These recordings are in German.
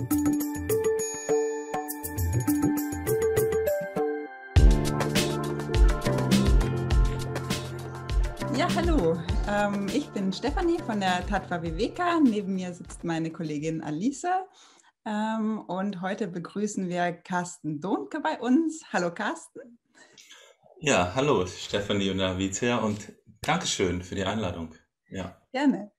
Ja, hallo. Ähm, ich bin Stefanie von der Tatva Viveka. Neben mir sitzt meine Kollegin Alisa. Ähm, und heute begrüßen wir Carsten Dohnke bei uns. Hallo Carsten. Ja, hallo Stefanie und Avitia und Dankeschön für die Einladung. Ja. Gerne.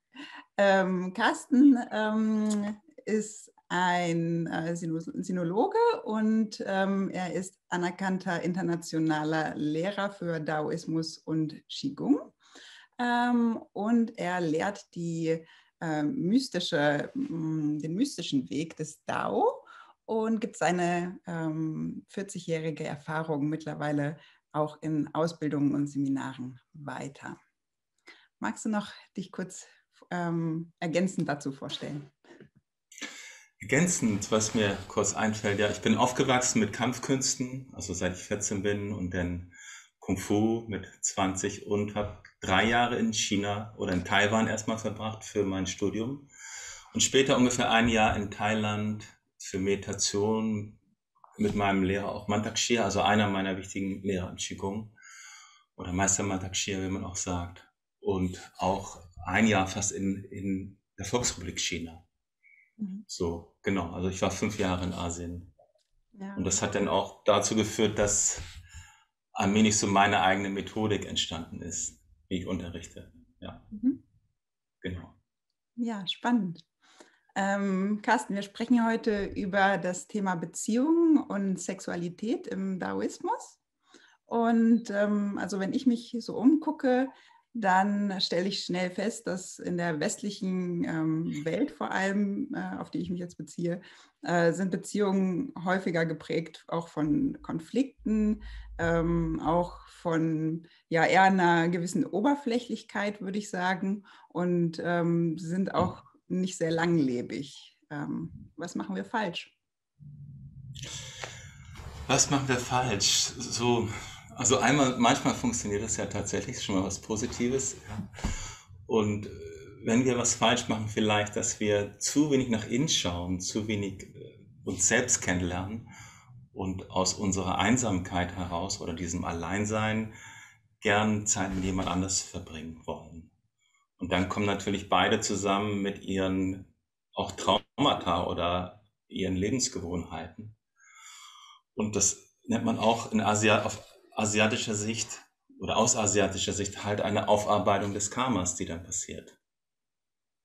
Ähm, Carsten ähm, ist ein äh, Sinologe und ähm, er ist anerkannter internationaler Lehrer für Daoismus und Qigong. Ähm, und er lehrt die äh, mystische, mh, den mystischen Weg des Dao und gibt seine ähm, 40-jährige Erfahrung mittlerweile auch in Ausbildungen und Seminaren weiter. Magst du noch dich kurz ähm, ergänzend dazu vorstellen? Ergänzend, was mir kurz einfällt, ja, ich bin aufgewachsen mit Kampfkünsten, also seit ich 14 bin und dann Kung Fu mit 20 und habe drei Jahre in China oder in Taiwan erstmal verbracht für mein Studium und später ungefähr ein Jahr in Thailand für Meditation mit meinem Lehrer auch Mantak Shia, also einer meiner wichtigen Lehrer im Qigong oder Meister Mantak Shia, wie man auch sagt und auch ein Jahr fast in, in der Volksrepublik China. Mhm. So, genau. Also ich war fünf Jahre in Asien. Ja. Und das hat dann auch dazu geführt, dass allmählich so meine eigene Methodik entstanden ist, wie ich unterrichte. Ja. Mhm. Genau. Ja, spannend. Ähm, Carsten, wir sprechen heute über das Thema Beziehungen und Sexualität im Daoismus. Und ähm, also wenn ich mich so umgucke, dann stelle ich schnell fest, dass in der westlichen ähm, Welt vor allem, äh, auf die ich mich jetzt beziehe, äh, sind Beziehungen häufiger geprägt, auch von Konflikten, ähm, auch von ja eher einer gewissen Oberflächlichkeit, würde ich sagen, und ähm, sind auch nicht sehr langlebig. Ähm, was machen wir falsch? Was machen wir falsch? So also einmal, manchmal funktioniert das ja tatsächlich, schon mal was Positives. Und äh, wenn wir was falsch machen, vielleicht, dass wir zu wenig nach innen schauen, zu wenig äh, uns selbst kennenlernen und aus unserer Einsamkeit heraus oder diesem Alleinsein gern Zeit mit jemand anders verbringen wollen. Und dann kommen natürlich beide zusammen mit ihren auch Traumata oder ihren Lebensgewohnheiten. Und das nennt man auch in Asia, auf asiatischer Sicht oder aus asiatischer Sicht halt eine Aufarbeitung des Karmas, die dann passiert.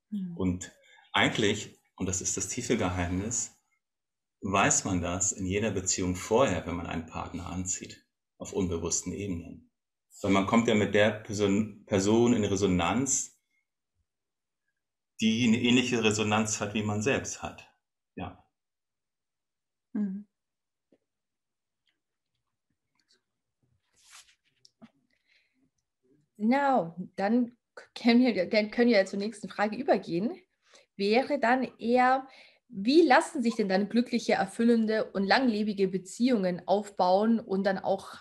Mhm. Und eigentlich, und das ist das tiefe Geheimnis, weiß man das in jeder Beziehung vorher, wenn man einen Partner anzieht, auf unbewussten Ebenen. Weil man kommt ja mit der Person, Person in Resonanz, die eine ähnliche Resonanz hat, wie man selbst hat. Ja. Mhm. Genau, dann können wir, dann können wir zur nächsten Frage übergehen. Wäre dann eher, wie lassen sich denn dann glückliche, erfüllende und langlebige Beziehungen aufbauen und dann auch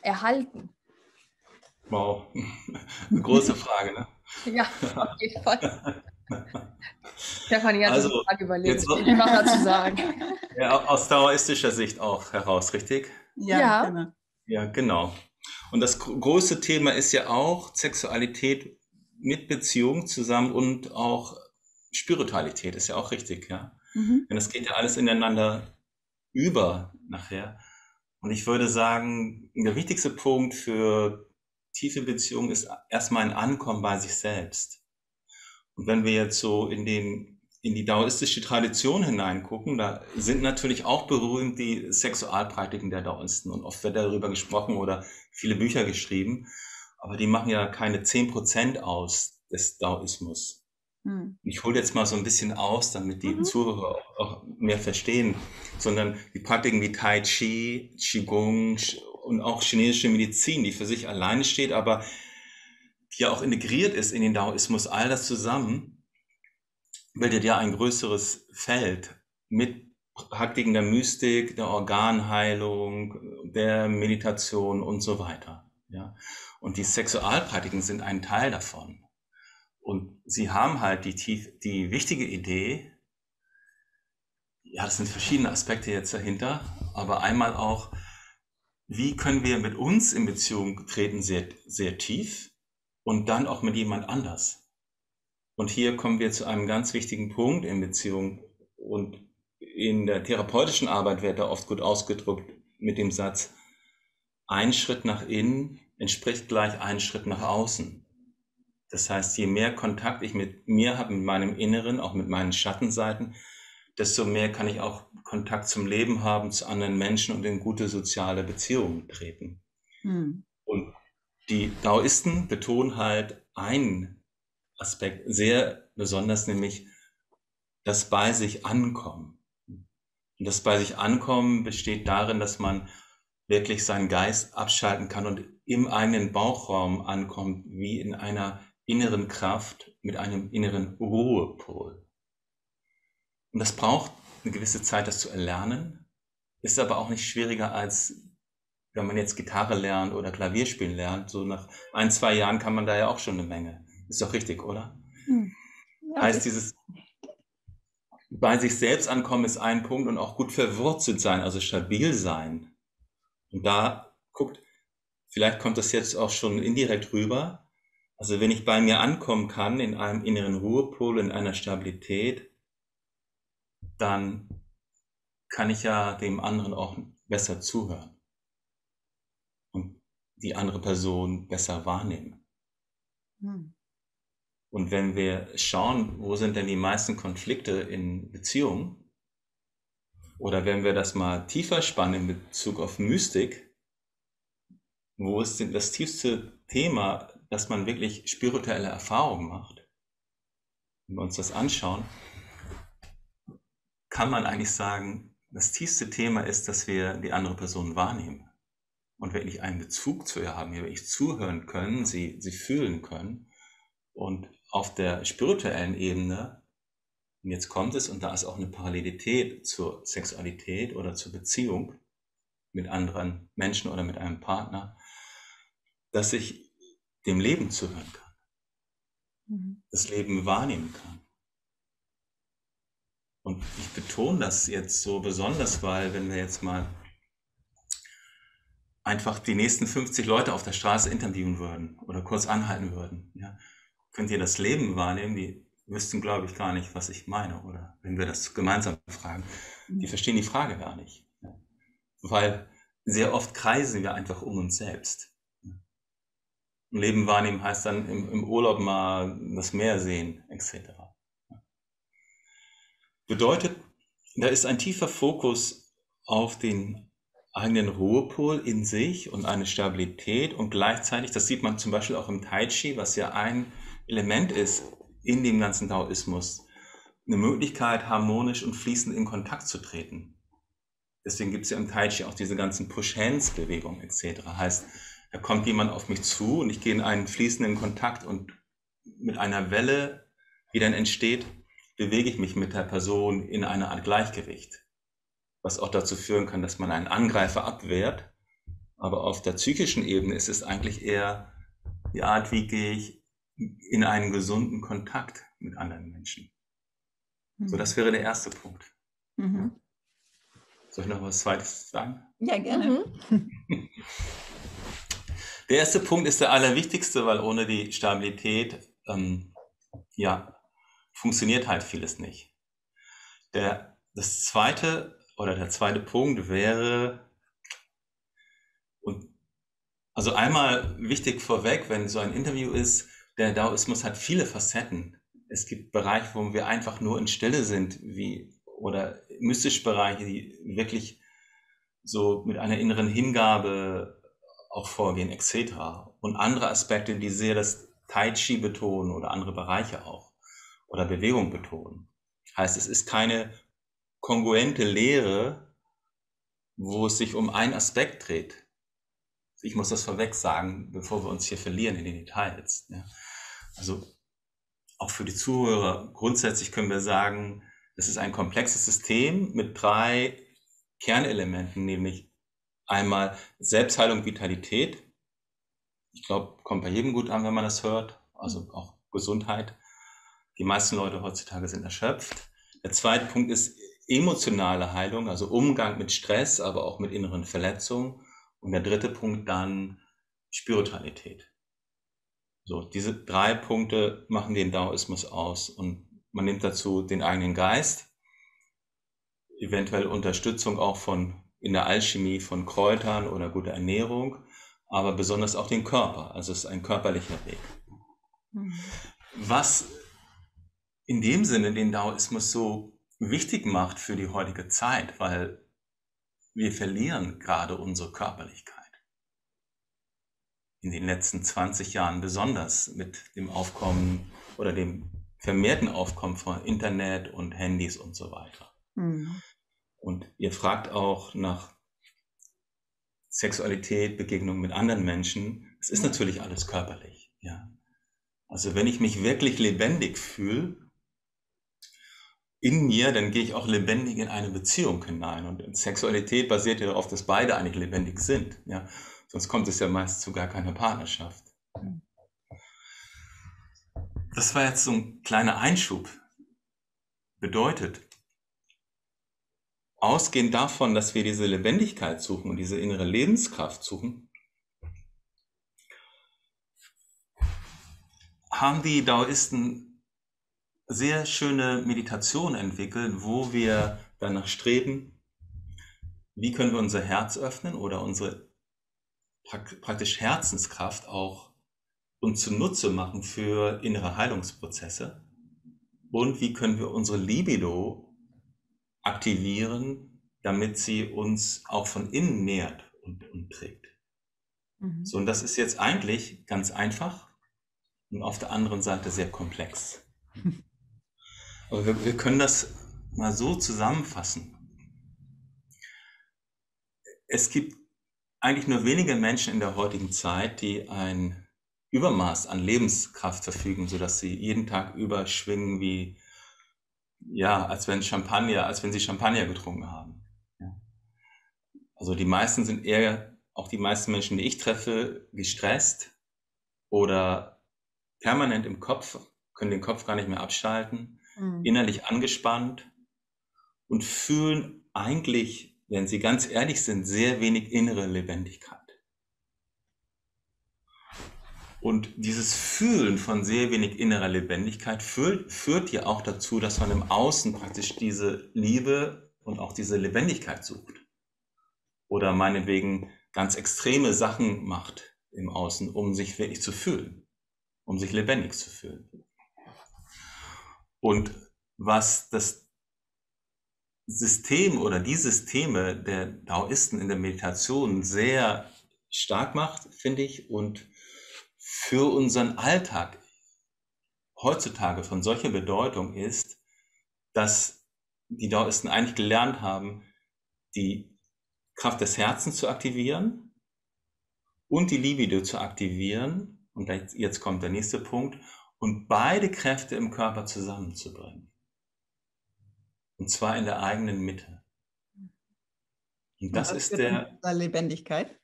erhalten? Wow, eine große Frage, ne? ja, auf jeden Fall. Stefanie hat also, sich Frage überlegt, jetzt, was dazu sagen. Ja, aus daoistischer Sicht auch heraus, richtig? Ja, ja. Genau. Ja, genau. Und das große Thema ist ja auch Sexualität mit Beziehung zusammen und auch Spiritualität ist ja auch richtig, ja. Mhm. Denn das geht ja alles ineinander über nachher. Und ich würde sagen, der wichtigste Punkt für tiefe Beziehungen ist erstmal ein Ankommen bei sich selbst. Und wenn wir jetzt so in den in die daoistische Tradition hineingucken, da sind natürlich auch berühmt die Sexualpraktiken der Daoisten und oft wird darüber gesprochen oder viele Bücher geschrieben, aber die machen ja keine zehn Prozent aus des Daoismus. Hm. Ich hole jetzt mal so ein bisschen aus, damit die mhm. Zuhörer auch mehr verstehen, sondern die Praktiken wie Tai Chi, Qigong und auch chinesische Medizin, die für sich alleine steht, aber die ja auch integriert ist in den Daoismus, all das zusammen bildet ja ein größeres Feld mit Praktiken der Mystik, der Organheilung, der Meditation und so weiter. Ja? Und die Sexualpraktiken sind ein Teil davon. Und sie haben halt die, tief, die wichtige Idee, ja, das sind verschiedene Aspekte jetzt dahinter, aber einmal auch, wie können wir mit uns in Beziehung treten, sehr, sehr tief und dann auch mit jemand anders. Und hier kommen wir zu einem ganz wichtigen Punkt in Beziehung und in der therapeutischen Arbeit wird da oft gut ausgedrückt mit dem Satz, ein Schritt nach innen entspricht gleich ein Schritt nach außen. Das heißt, je mehr Kontakt ich mit mir habe, mit meinem Inneren, auch mit meinen Schattenseiten, desto mehr kann ich auch Kontakt zum Leben haben, zu anderen Menschen und in gute soziale Beziehungen treten. Hm. Und die Daoisten betonen halt einen Aspekt sehr besonders, nämlich das bei sich ankommen. Und das bei sich ankommen besteht darin, dass man wirklich seinen Geist abschalten kann und im eigenen Bauchraum ankommt, wie in einer inneren Kraft mit einem inneren Ruhepol. Und das braucht eine gewisse Zeit, das zu erlernen, ist aber auch nicht schwieriger als wenn man jetzt Gitarre lernt oder Klavierspielen lernt. So nach ein, zwei Jahren kann man da ja auch schon eine Menge. Ist doch richtig, oder? Hm. Ja, heißt dieses bei sich selbst ankommen ist ein Punkt und auch gut verwurzelt sein, also stabil sein. Und da guckt, vielleicht kommt das jetzt auch schon indirekt rüber, also wenn ich bei mir ankommen kann, in einem inneren Ruhepol, in einer Stabilität, dann kann ich ja dem anderen auch besser zuhören und die andere Person besser wahrnehmen. Hm. Und wenn wir schauen, wo sind denn die meisten Konflikte in Beziehungen, oder wenn wir das mal tiefer spannen in Bezug auf Mystik, wo ist denn das tiefste Thema dass man wirklich spirituelle Erfahrungen macht, wenn wir uns das anschauen, kann man eigentlich sagen, das tiefste Thema ist, dass wir die andere Person wahrnehmen und wirklich einen Bezug zu ihr haben, wir wirklich zuhören können, sie, sie fühlen können. Und auf der spirituellen Ebene, und jetzt kommt es, und da ist auch eine Parallelität zur Sexualität oder zur Beziehung mit anderen Menschen oder mit einem Partner, dass ich dem Leben zuhören kann, mhm. das Leben wahrnehmen kann. Und ich betone das jetzt so besonders, weil wenn wir jetzt mal einfach die nächsten 50 Leute auf der Straße interviewen würden oder kurz anhalten würden, ja, könnt ihr das Leben wahrnehmen, die wüssten, glaube ich, gar nicht, was ich meine. Oder wenn wir das gemeinsam fragen, die mhm. verstehen die Frage gar nicht. Weil sehr oft kreisen wir einfach um uns selbst. Leben wahrnehmen heißt dann im, im Urlaub mal das Meer sehen, etc. Bedeutet, da ist ein tiefer Fokus auf den eigenen Ruhepol in sich und eine Stabilität und gleichzeitig, das sieht man zum Beispiel auch im Tai Chi, was ja ein Element ist in dem ganzen Taoismus, eine Möglichkeit, harmonisch und fließend in Kontakt zu treten. Deswegen gibt es ja im Tai Chi auch diese ganzen Push-Hands-Bewegungen etc. Heißt, da kommt jemand auf mich zu und ich gehe in einen fließenden Kontakt und mit einer Welle, die dann entsteht, bewege ich mich mit der Person in eine Art Gleichgewicht, was auch dazu führen kann, dass man einen Angreifer abwehrt. Aber auf der psychischen Ebene ist es eigentlich eher die Art, wie gehe ich in einen gesunden Kontakt mit anderen Menschen. Mhm. So, das wäre der erste Punkt. Mhm. Soll ich noch was Zweites sagen? Ja, gerne. Mhm. Der erste Punkt ist der allerwichtigste, weil ohne die Stabilität, ähm, ja, funktioniert halt vieles nicht. Der, das zweite oder der zweite Punkt wäre, und also einmal wichtig vorweg, wenn so ein Interview ist, der Daoismus hat viele Facetten. Es gibt Bereiche, wo wir einfach nur in Stille sind, wie, oder mystische Bereiche, die wirklich so mit einer inneren Hingabe auch vorgehen, etc. Und andere Aspekte, die sehr das Tai Chi betonen oder andere Bereiche auch oder Bewegung betonen. Heißt, es ist keine kongruente Lehre, wo es sich um einen Aspekt dreht. Ich muss das vorweg sagen, bevor wir uns hier verlieren in den Details. Ja. Also auch für die Zuhörer grundsätzlich können wir sagen, es ist ein komplexes System mit drei Kernelementen, nämlich Einmal Selbstheilung, Vitalität. Ich glaube, kommt bei jedem gut an, wenn man das hört. Also auch Gesundheit. Die meisten Leute heutzutage sind erschöpft. Der zweite Punkt ist emotionale Heilung, also Umgang mit Stress, aber auch mit inneren Verletzungen. Und der dritte Punkt dann Spiritualität. So, diese drei Punkte machen den Daoismus aus und man nimmt dazu den eigenen Geist, eventuell Unterstützung auch von in der Alchemie von Kräutern oder guter Ernährung, aber besonders auch den Körper. Also es ist ein körperlicher Weg. Mhm. Was in dem Sinne den Daoismus so wichtig macht für die heutige Zeit, weil wir verlieren gerade unsere Körperlichkeit. In den letzten 20 Jahren besonders mit dem Aufkommen oder dem vermehrten Aufkommen von Internet und Handys und so weiter. Mhm. Und ihr fragt auch nach Sexualität, Begegnung mit anderen Menschen. Es ist natürlich alles körperlich, ja. Also wenn ich mich wirklich lebendig fühle, in mir, dann gehe ich auch lebendig in eine Beziehung hinein. Und Sexualität basiert ja darauf, dass beide eigentlich lebendig sind. Ja? Sonst kommt es ja meist zu gar keiner Partnerschaft. Das war jetzt so ein kleiner Einschub. Bedeutet, ausgehend davon, dass wir diese Lebendigkeit suchen und diese innere Lebenskraft suchen, haben die Daoisten sehr schöne Meditation entwickelt, wo wir danach streben, wie können wir unser Herz öffnen oder unsere praktisch Herzenskraft auch uns zunutze machen für innere Heilungsprozesse und wie können wir unsere Libido aktivieren, damit sie uns auch von innen nährt und, und trägt. Mhm. So, und das ist jetzt eigentlich ganz einfach und auf der anderen Seite sehr komplex. Aber wir, wir können das mal so zusammenfassen. Es gibt eigentlich nur wenige Menschen in der heutigen Zeit, die ein Übermaß an Lebenskraft verfügen, sodass sie jeden Tag überschwingen wie, ja, als wenn Champagner, als wenn sie Champagner getrunken haben. Also die meisten sind eher, auch die meisten Menschen, die ich treffe, gestresst oder permanent im Kopf, können den Kopf gar nicht mehr abschalten mhm. innerlich angespannt und fühlen eigentlich, wenn sie ganz ehrlich sind, sehr wenig innere Lebendigkeit. Und dieses Fühlen von sehr wenig innerer Lebendigkeit führt, führt ja auch dazu, dass man im Außen praktisch diese Liebe und auch diese Lebendigkeit sucht. Oder meinetwegen ganz extreme Sachen macht im Außen, um sich wirklich zu fühlen, um sich lebendig zu fühlen. Und was das System oder die Systeme der Daoisten in der Meditation sehr stark macht, finde ich, und für unseren Alltag heutzutage von solcher Bedeutung ist, dass die Daoisten eigentlich gelernt haben, die Kraft des Herzens zu aktivieren und die Libido zu aktivieren. Und jetzt kommt der nächste Punkt und beide Kräfte im Körper zusammenzubringen. Und zwar in der eigenen Mitte. Und das ist der. Zur Lebendigkeit.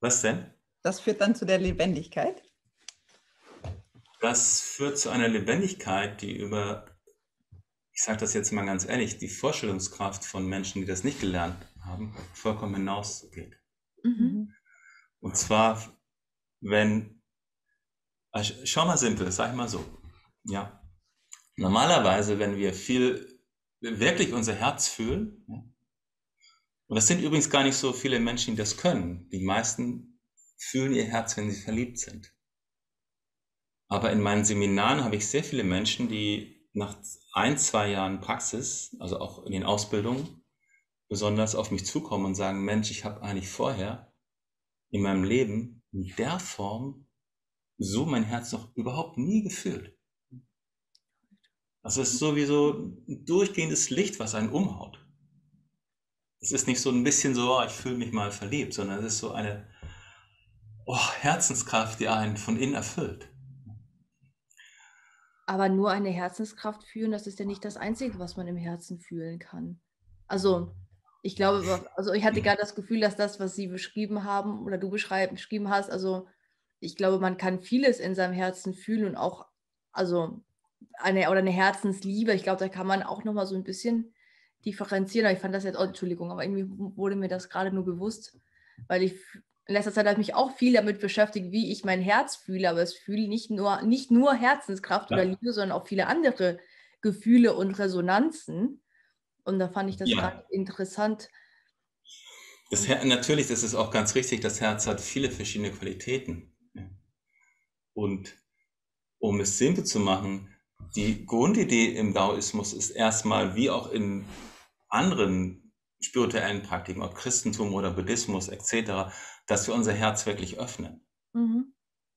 Was denn? Das führt dann zu der Lebendigkeit. Das führt zu einer Lebendigkeit, die über, ich sage das jetzt mal ganz ehrlich, die Vorstellungskraft von Menschen, die das nicht gelernt haben, vollkommen hinausgeht. Mhm. Und zwar, wenn schau mal simpel, sag ich mal so. Ja. Normalerweise, wenn wir viel, wirklich unser Herz fühlen, und das sind übrigens gar nicht so viele Menschen, die das können. Die meisten fühlen ihr Herz, wenn sie verliebt sind. Aber in meinen Seminaren habe ich sehr viele Menschen, die nach ein, zwei Jahren Praxis, also auch in den Ausbildungen, besonders auf mich zukommen und sagen, Mensch, ich habe eigentlich vorher in meinem Leben in der Form so mein Herz noch überhaupt nie gefühlt. Das ist sowieso ein durchgehendes Licht, was einen umhaut. Es ist nicht so ein bisschen so, oh, ich fühle mich mal verliebt, sondern es ist so eine oh, Herzenskraft, die einen von innen erfüllt. Aber nur eine Herzenskraft fühlen, das ist ja nicht das Einzige, was man im Herzen fühlen kann. Also, ich glaube, also ich hatte gerade das Gefühl, dass das, was Sie beschrieben haben oder du beschrieben hast, also ich glaube, man kann vieles in seinem Herzen fühlen und auch, also eine oder eine Herzensliebe. Ich glaube, da kann man auch noch mal so ein bisschen differenzieren. Ich fand das jetzt, oh, Entschuldigung, aber irgendwie wurde mir das gerade nur bewusst, weil ich in letzter Zeit habe mich auch viel damit beschäftigt, wie ich mein Herz fühle, aber es fühle nicht nur, nicht nur Herzenskraft ja. oder Liebe, sondern auch viele andere Gefühle und Resonanzen. Und da fand ich das ja. gerade interessant. Das natürlich, das ist auch ganz richtig, das Herz hat viele verschiedene Qualitäten. Und um es simpel zu machen, die Grundidee im Daoismus ist erstmal, wie auch in anderen spirituellen Praktiken, ob Christentum oder Buddhismus etc., dass wir unser Herz wirklich öffnen. Mhm.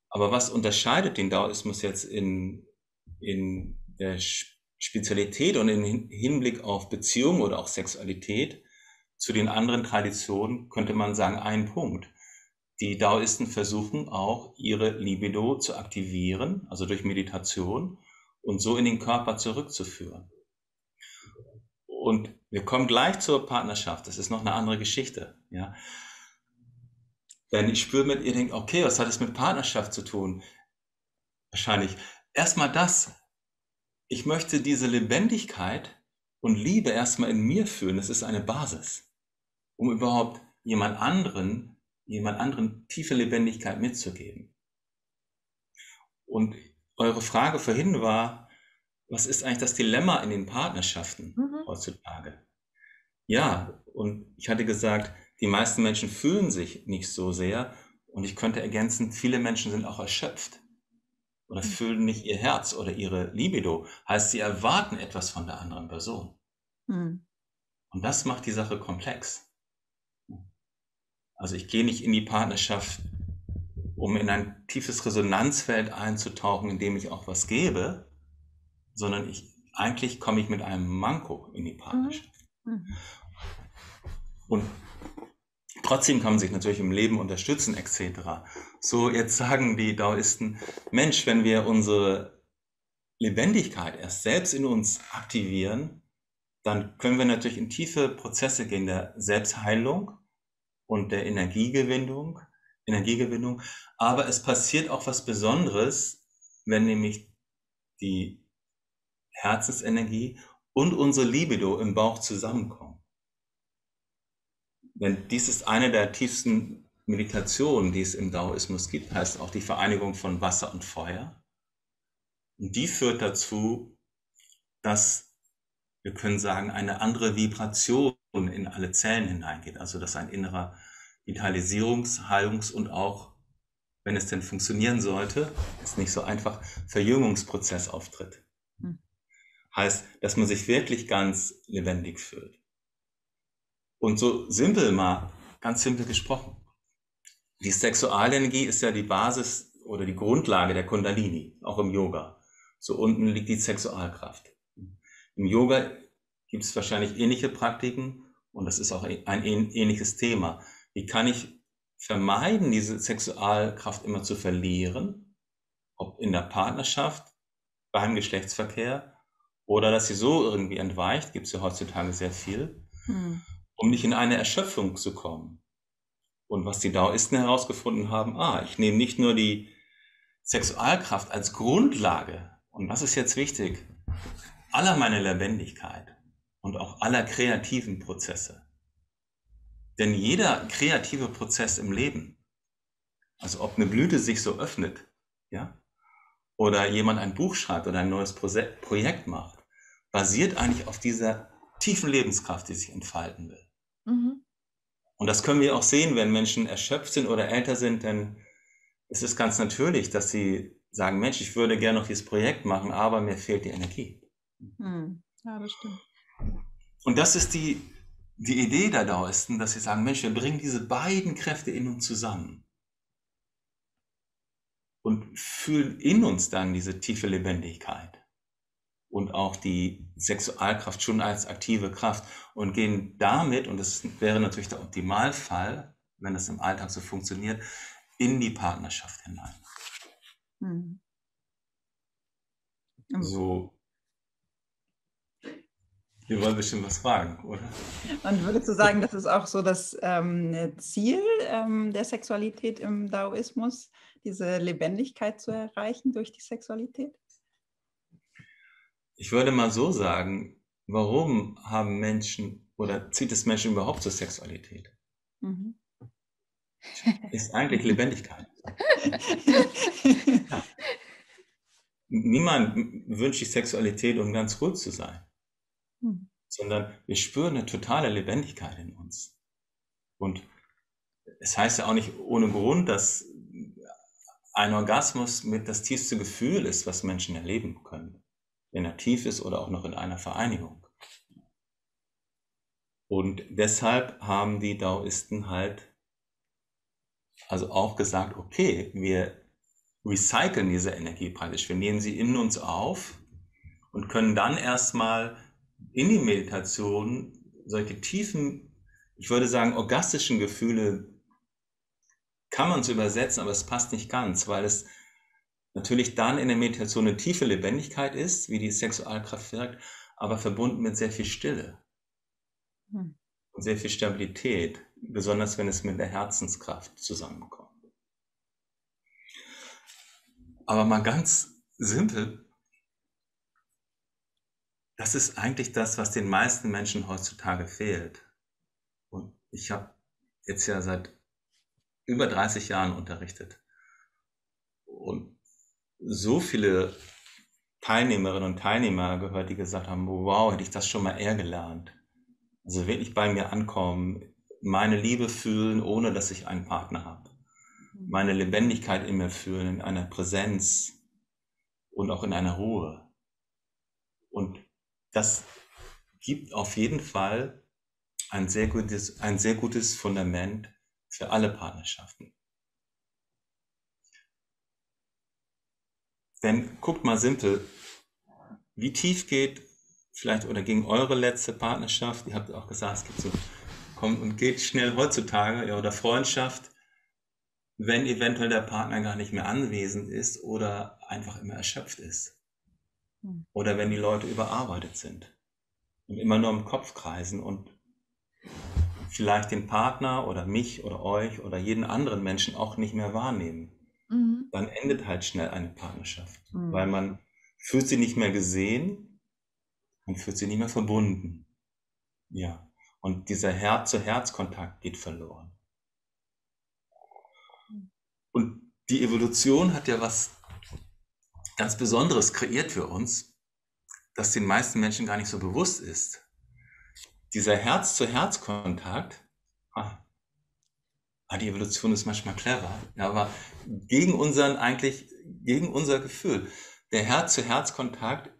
Aber was unterscheidet den Daoismus jetzt in, in der Spezialität und im Hinblick auf Beziehung oder auch Sexualität zu den anderen Traditionen, könnte man sagen, ein Punkt. Die Daoisten versuchen auch, ihre Libido zu aktivieren, also durch Meditation und so in den Körper zurückzuführen. Und wir kommen gleich zur Partnerschaft. Das ist noch eine andere Geschichte. Ja. Wenn ich spüre mit ihr, denkt, okay, was hat es mit Partnerschaft zu tun? Wahrscheinlich erstmal das. Ich möchte diese Lebendigkeit und Liebe erstmal in mir fühlen. Das ist eine Basis, um überhaupt jemand anderen, jemand anderen tiefe Lebendigkeit mitzugeben. Und eure Frage vorhin war, was ist eigentlich das Dilemma in den Partnerschaften mhm. heutzutage? Ja, und ich hatte gesagt, die meisten Menschen fühlen sich nicht so sehr. Und ich könnte ergänzen, viele Menschen sind auch erschöpft oder mhm. fühlen nicht ihr Herz oder ihre Libido. Heißt, sie erwarten etwas von der anderen Person. Mhm. Und das macht die Sache komplex. Also ich gehe nicht in die Partnerschaft, um in ein tiefes Resonanzfeld einzutauchen, in dem ich auch was gebe, sondern ich, eigentlich komme ich mit einem Manko in die Partnerschaft. Mhm. mhm. Und Trotzdem kann man sich natürlich im Leben unterstützen, etc. So, jetzt sagen die Daoisten, Mensch, wenn wir unsere Lebendigkeit erst selbst in uns aktivieren, dann können wir natürlich in tiefe Prozesse gehen der Selbstheilung und der Energiegewinnung, Energiegewinnung. Aber es passiert auch was Besonderes, wenn nämlich die Herzensenergie und unsere Libido im Bauch zusammenkommen. Denn dies ist eine der tiefsten Meditationen, die es im Daoismus gibt, heißt auch die Vereinigung von Wasser und Feuer. Und die führt dazu, dass wir können sagen, eine andere Vibration in alle Zellen hineingeht. Also dass ein innerer Vitalisierungs-, Heilungs- und auch, wenn es denn funktionieren sollte, ist nicht so einfach, Verjüngungsprozess auftritt. Hm. Heißt, dass man sich wirklich ganz lebendig fühlt. Und so simpel mal, ganz simpel gesprochen. Die Sexualenergie ist ja die Basis oder die Grundlage der Kundalini, auch im Yoga. So unten liegt die Sexualkraft. Im Yoga gibt es wahrscheinlich ähnliche Praktiken und das ist auch ein ähnliches Thema. Wie kann ich vermeiden, diese Sexualkraft immer zu verlieren, ob in der Partnerschaft, beim Geschlechtsverkehr oder dass sie so irgendwie entweicht, gibt es ja heutzutage sehr viel. Hm um nicht in eine Erschöpfung zu kommen. Und was die Daoisten herausgefunden haben, ah, ich nehme nicht nur die Sexualkraft als Grundlage, und was ist jetzt wichtig, aller meiner Lebendigkeit und auch aller kreativen Prozesse. Denn jeder kreative Prozess im Leben, also ob eine Blüte sich so öffnet, ja, oder jemand ein Buch schreibt oder ein neues Projekt macht, basiert eigentlich auf dieser tiefen Lebenskraft, die sich entfalten will. Mhm. Und das können wir auch sehen, wenn Menschen erschöpft sind oder älter sind, denn es ist ganz natürlich, dass sie sagen, Mensch, ich würde gerne noch dieses Projekt machen, aber mir fehlt die Energie. Mhm. Ja, das stimmt. Und das ist die, die Idee der Daoisten, dass sie sagen, Mensch, wir bringen diese beiden Kräfte in uns zusammen und fühlen in uns dann diese tiefe Lebendigkeit und auch die Sexualkraft schon als aktive Kraft und gehen damit, und das wäre natürlich der Optimalfall, wenn das im Alltag so funktioniert, in die Partnerschaft hinein. Hm. So. Wir wollen bestimmt was fragen, oder? Und würdest du sagen, das ist auch so das ähm, Ziel ähm, der Sexualität im Daoismus, diese Lebendigkeit zu erreichen durch die Sexualität? Ich würde mal so sagen, warum haben Menschen oder zieht es Menschen überhaupt zur Sexualität? Mhm. Ist eigentlich Lebendigkeit. ja. Niemand wünscht sich Sexualität, um ganz gut zu sein. Sondern wir spüren eine totale Lebendigkeit in uns. Und es heißt ja auch nicht ohne Grund, dass ein Orgasmus mit das tiefste Gefühl ist, was Menschen erleben können, wenn er tief ist oder auch noch in einer Vereinigung. Und deshalb haben die Daoisten halt also auch gesagt, okay, wir recyceln diese Energie praktisch, wir nehmen sie in uns auf und können dann erstmal in die Meditation solche tiefen, ich würde sagen, orgastischen Gefühle kann man es übersetzen, aber es passt nicht ganz, weil es natürlich dann in der Meditation eine tiefe Lebendigkeit ist, wie die Sexualkraft wirkt, aber verbunden mit sehr viel Stille hm. und sehr viel Stabilität, besonders wenn es mit der Herzenskraft zusammenkommt. Aber mal ganz simpel, das ist eigentlich das, was den meisten Menschen heutzutage fehlt. Und ich habe jetzt ja seit über 30 Jahren unterrichtet. Und so viele Teilnehmerinnen und Teilnehmer gehört, die gesagt haben, wow, hätte ich das schon mal eher gelernt. Also wirklich bei mir ankommen, meine Liebe fühlen, ohne dass ich einen Partner habe. Meine Lebendigkeit in mir fühlen, in einer Präsenz und auch in einer Ruhe. Und das gibt auf jeden Fall ein sehr gutes, ein sehr gutes Fundament für alle Partnerschaften. Denn guckt mal simpel, wie tief geht vielleicht oder ging eure letzte Partnerschaft, ihr habt auch gesagt, es gibt so, kommt und geht schnell heutzutage, ja, oder Freundschaft, wenn eventuell der Partner gar nicht mehr anwesend ist oder einfach immer erschöpft ist. Hm. Oder wenn die Leute überarbeitet sind und immer nur im Kopf kreisen und vielleicht den Partner oder mich oder euch oder jeden anderen Menschen auch nicht mehr wahrnehmen, mhm. dann endet halt schnell eine Partnerschaft, mhm. weil man fühlt sie nicht mehr gesehen und fühlt sie nicht mehr verbunden. Ja, und dieser Herz-zu-Herz-Kontakt geht verloren. Und die Evolution hat ja was ganz Besonderes kreiert für uns, das den meisten Menschen gar nicht so bewusst ist dieser Herz-zu-Herz-Kontakt, ah, ah, die Evolution ist manchmal clever, ja, aber gegen unseren eigentlich, gegen unser Gefühl. Der Herz-zu-Herz-Kontakt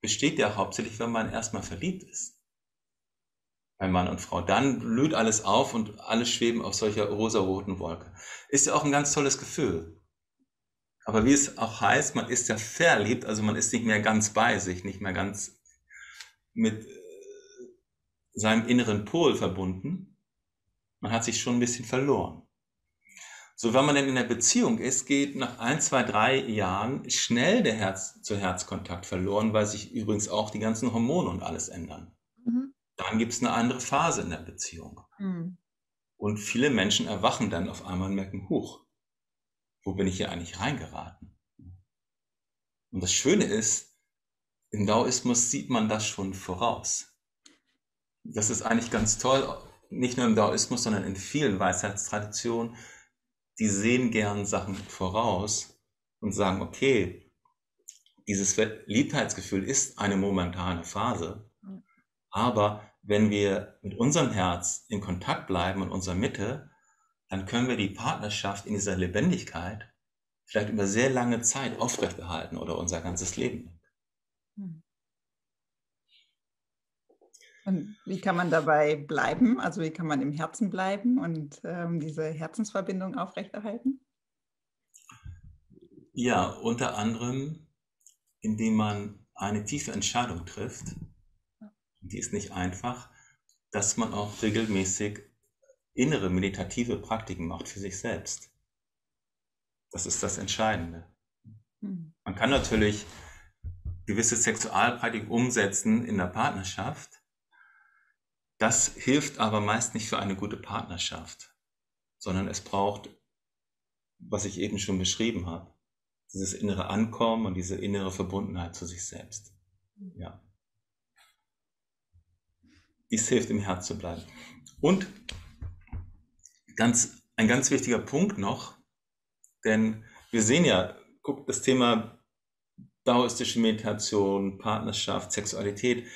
besteht ja hauptsächlich, wenn man erstmal verliebt ist. Bei Mann und Frau. Dann blüht alles auf und alle schweben auf solcher rosaroten Wolke. Ist ja auch ein ganz tolles Gefühl. Aber wie es auch heißt, man ist ja verliebt, also man ist nicht mehr ganz bei sich, nicht mehr ganz mit seinem inneren Pol verbunden. Man hat sich schon ein bisschen verloren. So, wenn man denn in der Beziehung ist, geht nach ein, zwei, drei Jahren schnell der Herz-zu-Herz-Kontakt verloren, weil sich übrigens auch die ganzen Hormone und alles ändern. Mhm. Dann gibt es eine andere Phase in der Beziehung. Mhm. Und viele Menschen erwachen dann auf einmal und merken, huch, wo bin ich hier eigentlich reingeraten? Und das Schöne ist, im Daoismus sieht man das schon voraus. Das ist eigentlich ganz toll, nicht nur im Daoismus, sondern in vielen Weisheitstraditionen, die sehen gern Sachen voraus und sagen, okay, dieses Verliebtheitsgefühl ist eine momentane Phase, aber wenn wir mit unserem Herz in Kontakt bleiben und unserer Mitte, dann können wir die Partnerschaft in dieser Lebendigkeit vielleicht über sehr lange Zeit aufrechterhalten oder unser ganzes Leben. Hm. Und wie kann man dabei bleiben? Also wie kann man im Herzen bleiben und ähm, diese Herzensverbindung aufrechterhalten? Ja, unter anderem, indem man eine tiefe Entscheidung trifft. Die ist nicht einfach, dass man auch regelmäßig innere meditative Praktiken macht für sich selbst. Das ist das Entscheidende. Hm. Man kann natürlich gewisse Sexualpraktiken umsetzen in der Partnerschaft, das hilft aber meist nicht für eine gute Partnerschaft, sondern es braucht, was ich eben schon beschrieben habe, dieses innere Ankommen und diese innere Verbundenheit zu sich selbst. Ja. dies hilft, im Herz zu bleiben. Und ganz, ein ganz wichtiger Punkt noch, denn wir sehen ja, guckt das Thema daoistische Meditation, Partnerschaft, Sexualität,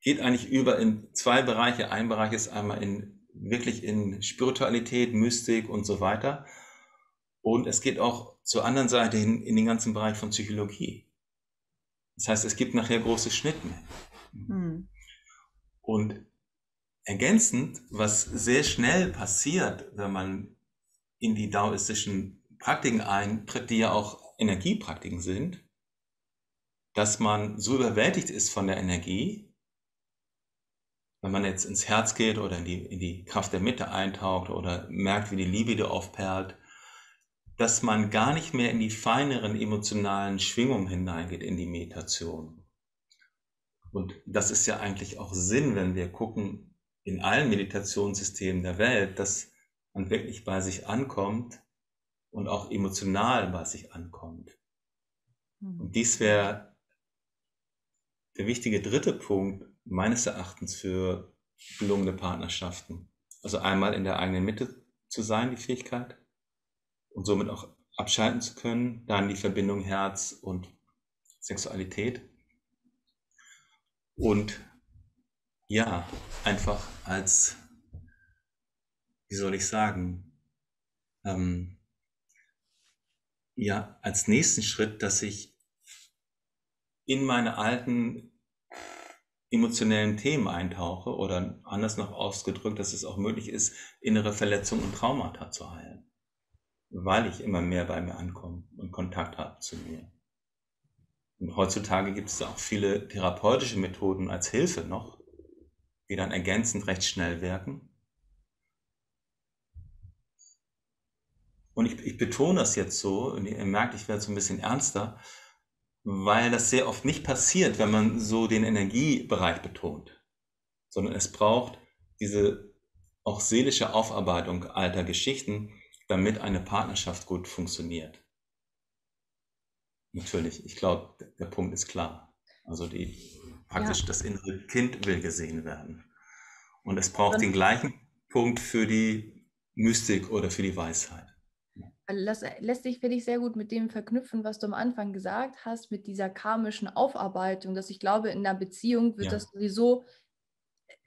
geht eigentlich über in zwei Bereiche. Ein Bereich ist einmal in wirklich in Spiritualität, Mystik und so weiter. Und es geht auch zur anderen Seite hin in den ganzen Bereich von Psychologie. Das heißt, es gibt nachher große Schnittmengen. Hm. Und ergänzend, was sehr schnell passiert, wenn man in die daoistischen Praktiken eintritt, die ja auch Energiepraktiken sind, dass man so überwältigt ist von der Energie, wenn man jetzt ins Herz geht oder in die, in die Kraft der Mitte eintaucht oder merkt, wie die Libido aufperlt, dass man gar nicht mehr in die feineren emotionalen Schwingungen hineingeht in die Meditation. Und das ist ja eigentlich auch Sinn, wenn wir gucken in allen Meditationssystemen der Welt, dass man wirklich bei sich ankommt und auch emotional bei sich ankommt. Hm. Und dies wäre der wichtige dritte Punkt meines Erachtens für gelungene Partnerschaften. Also einmal in der eigenen Mitte zu sein, die Fähigkeit, und somit auch abschalten zu können. Dann die Verbindung Herz und Sexualität. Und ja, einfach als, wie soll ich sagen, ähm, ja, als nächsten Schritt, dass ich in meine alten emotionellen Themen eintauche oder anders noch ausgedrückt, dass es auch möglich ist, innere Verletzungen und Traumata zu heilen weil ich immer mehr bei mir ankomme und Kontakt habe zu mir. Und heutzutage gibt es auch viele therapeutische Methoden als Hilfe noch, die dann ergänzend recht schnell wirken. Und ich, ich betone das jetzt so, und ihr merkt, ich werde so ein bisschen ernster, weil das sehr oft nicht passiert, wenn man so den Energiebereich betont, sondern es braucht diese auch seelische Aufarbeitung alter Geschichten, damit eine Partnerschaft gut funktioniert. Natürlich, ich glaube, der Punkt ist klar. Also die, praktisch ja. das innere Kind will gesehen werden. Und es braucht den gleichen Punkt für die Mystik oder für die Weisheit. Das lässt sich, finde ich, sehr gut mit dem verknüpfen, was du am Anfang gesagt hast, mit dieser karmischen Aufarbeitung, dass ich glaube, in einer Beziehung wird ja. das sowieso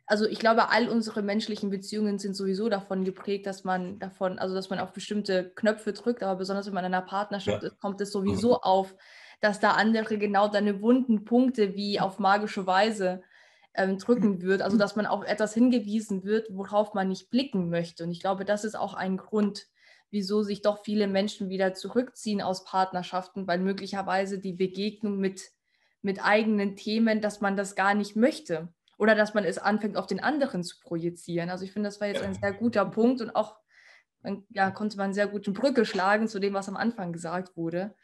also ich glaube, all unsere menschlichen Beziehungen sind sowieso davon geprägt, dass man davon, also dass man auf bestimmte Knöpfe drückt, aber besonders wenn man in einer Partnerschaft ja. ist, kommt es sowieso mhm. auf, dass da andere genau deine wunden Punkte wie auf magische Weise ähm, drücken wird. Also dass man auf etwas hingewiesen wird, worauf man nicht blicken möchte. Und ich glaube, das ist auch ein Grund, wieso sich doch viele Menschen wieder zurückziehen aus Partnerschaften, weil möglicherweise die Begegnung mit, mit eigenen Themen, dass man das gar nicht möchte oder dass man es anfängt, auf den anderen zu projizieren. Also ich finde, das war jetzt ein sehr guter Punkt und auch ja, konnte man sehr guten Brücke schlagen zu dem, was am Anfang gesagt wurde.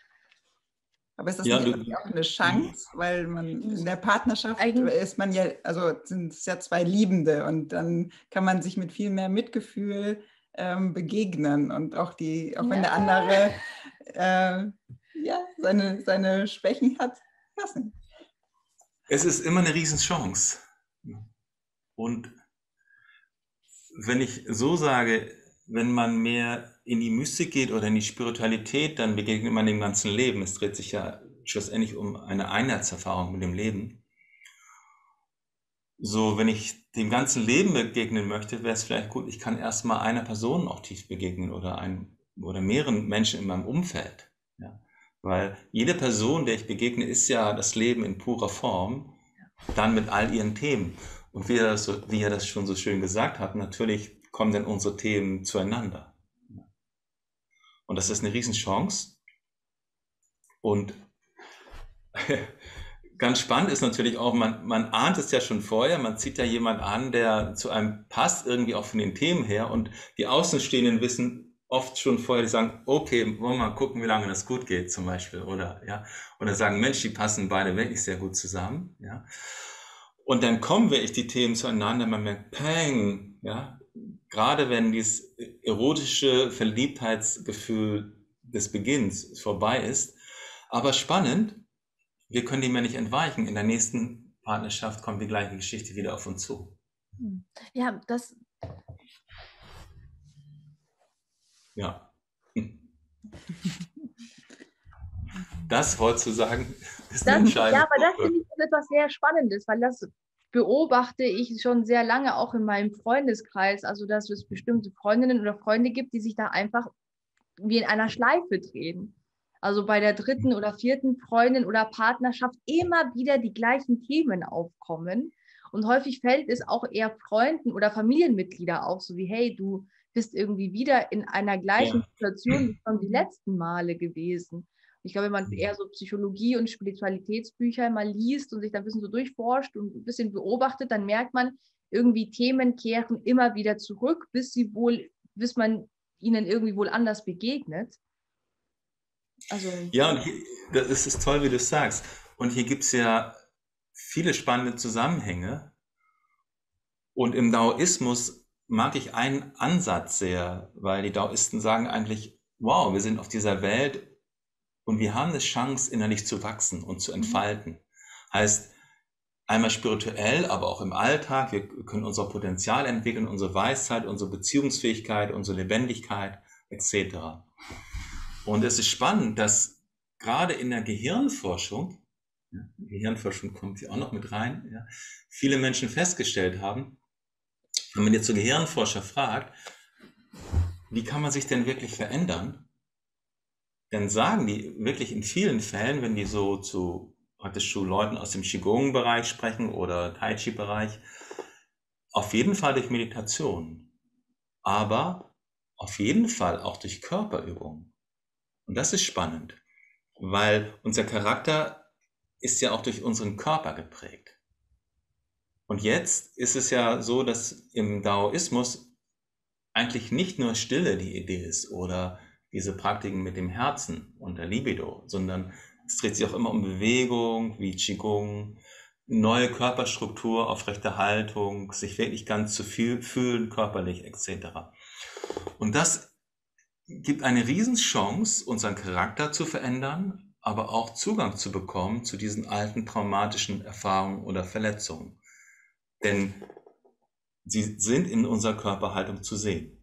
Aber ist das ja, nicht auch eine Chance, weil man in der Partnerschaft Eigentlich ist man ja, also sind es ja zwei Liebende und dann kann man sich mit viel mehr Mitgefühl ähm, begegnen und auch die, auch ja. wenn der andere äh, ja, seine, seine Schwächen hat, lassen. Es ist immer eine Riesenchance. Und wenn ich so sage, wenn man mehr in die Mystik geht oder in die Spiritualität, dann begegnet man dem ganzen Leben. Es dreht sich ja schlussendlich um eine Einheitserfahrung mit dem Leben. So, wenn ich dem ganzen Leben begegnen möchte, wäre es vielleicht gut, ich kann erstmal einer Person auch tief begegnen oder, ein, oder mehreren Menschen in meinem Umfeld. Ja? Weil jede Person, der ich begegne, ist ja das Leben in purer Form dann mit all ihren Themen. Und wie er das, wie er das schon so schön gesagt hat, natürlich kommen dann unsere Themen zueinander. Und das ist eine Riesenchance. Und ganz spannend ist natürlich auch, man, man ahnt es ja schon vorher, man zieht ja jemand an, der zu einem passt, irgendwie auch von den Themen her. Und die Außenstehenden wissen oft schon vorher, die sagen, okay, wollen wir mal gucken, wie lange das gut geht, zum Beispiel. Oder, ja, oder sagen, Mensch, die passen beide wirklich sehr gut zusammen. Ja. Und dann kommen wirklich die Themen zueinander, man merkt, peng, ja, gerade wenn dieses erotische Verliebtheitsgefühl des Beginns vorbei ist. Aber spannend, wir können dem ja nicht entweichen. In der nächsten Partnerschaft kommt die gleiche Geschichte wieder auf uns zu. Hm. Ja, das. Ja. Das wolltest du sagen, ist das, Ja, aber das finde ich etwas sehr Spannendes, weil das beobachte ich schon sehr lange auch in meinem Freundeskreis, also dass es bestimmte Freundinnen oder Freunde gibt, die sich da einfach wie in einer Schleife drehen. Also bei der dritten oder vierten Freundin oder Partnerschaft immer wieder die gleichen Themen aufkommen. Und häufig fällt es auch eher Freunden oder Familienmitglieder auf, so wie, hey, du bist irgendwie wieder in einer gleichen ja. Situation wie schon die letzten Male gewesen. Ich glaube, wenn man mhm. eher so Psychologie- und Spiritualitätsbücher mal liest und sich da ein bisschen so durchforscht und ein bisschen beobachtet, dann merkt man, irgendwie Themen kehren immer wieder zurück, bis sie wohl, bis man ihnen irgendwie wohl anders begegnet. Also, ja, und hier, das ist toll, wie du es sagst. Und hier gibt es ja viele spannende Zusammenhänge. Und im Daoismus mag ich einen Ansatz sehr, weil die Daoisten sagen eigentlich, wow, wir sind auf dieser Welt und wir haben eine Chance, innerlich zu wachsen und zu mhm. entfalten. Heißt, einmal spirituell, aber auch im Alltag. Wir können unser Potenzial entwickeln, unsere Weisheit, unsere Beziehungsfähigkeit, unsere Lebendigkeit etc. Und es ist spannend, dass gerade in der Gehirnforschung, ja, Gehirnforschung kommt hier auch noch mit rein, ja, viele Menschen festgestellt haben, wenn man jetzt so Gehirnforscher fragt, wie kann man sich denn wirklich verändern? Dann sagen die wirklich in vielen Fällen, wenn die so zu praktisch zu Leuten aus dem Qigong-Bereich sprechen oder Tai Chi-Bereich, auf jeden Fall durch Meditation, aber auf jeden Fall auch durch Körperübung. Und das ist spannend, weil unser Charakter ist ja auch durch unseren Körper geprägt. Und jetzt ist es ja so, dass im Daoismus eigentlich nicht nur Stille die Idee ist oder diese Praktiken mit dem Herzen und der Libido, sondern es dreht sich auch immer um Bewegung, wie Qigong, neue Körperstruktur, aufrechte Haltung, sich wirklich ganz zu viel fühlen, körperlich etc. Und das gibt eine Riesenchance, unseren Charakter zu verändern, aber auch Zugang zu bekommen zu diesen alten traumatischen Erfahrungen oder Verletzungen. Denn sie sind in unserer Körperhaltung zu sehen.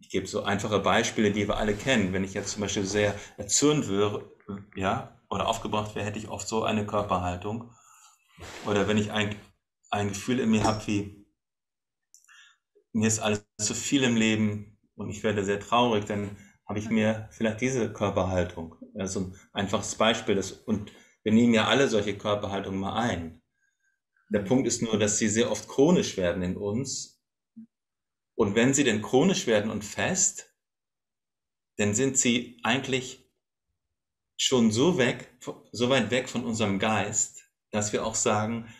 Ich gebe so einfache Beispiele, die wir alle kennen. Wenn ich jetzt zum Beispiel sehr erzürnt wäre, ja, oder aufgebracht wäre, hätte ich oft so eine Körperhaltung. Oder wenn ich ein, ein Gefühl in mir habe, wie mir ist alles zu viel im Leben und ich werde sehr traurig, dann habe ich mir vielleicht diese Körperhaltung. Also ein einfaches Beispiel. Das, und wir nehmen ja alle solche Körperhaltungen mal ein. Der Punkt ist nur, dass sie sehr oft chronisch werden in uns und wenn sie denn chronisch werden und fest, dann sind sie eigentlich schon so weg, so weit weg von unserem Geist, dass wir auch sagen,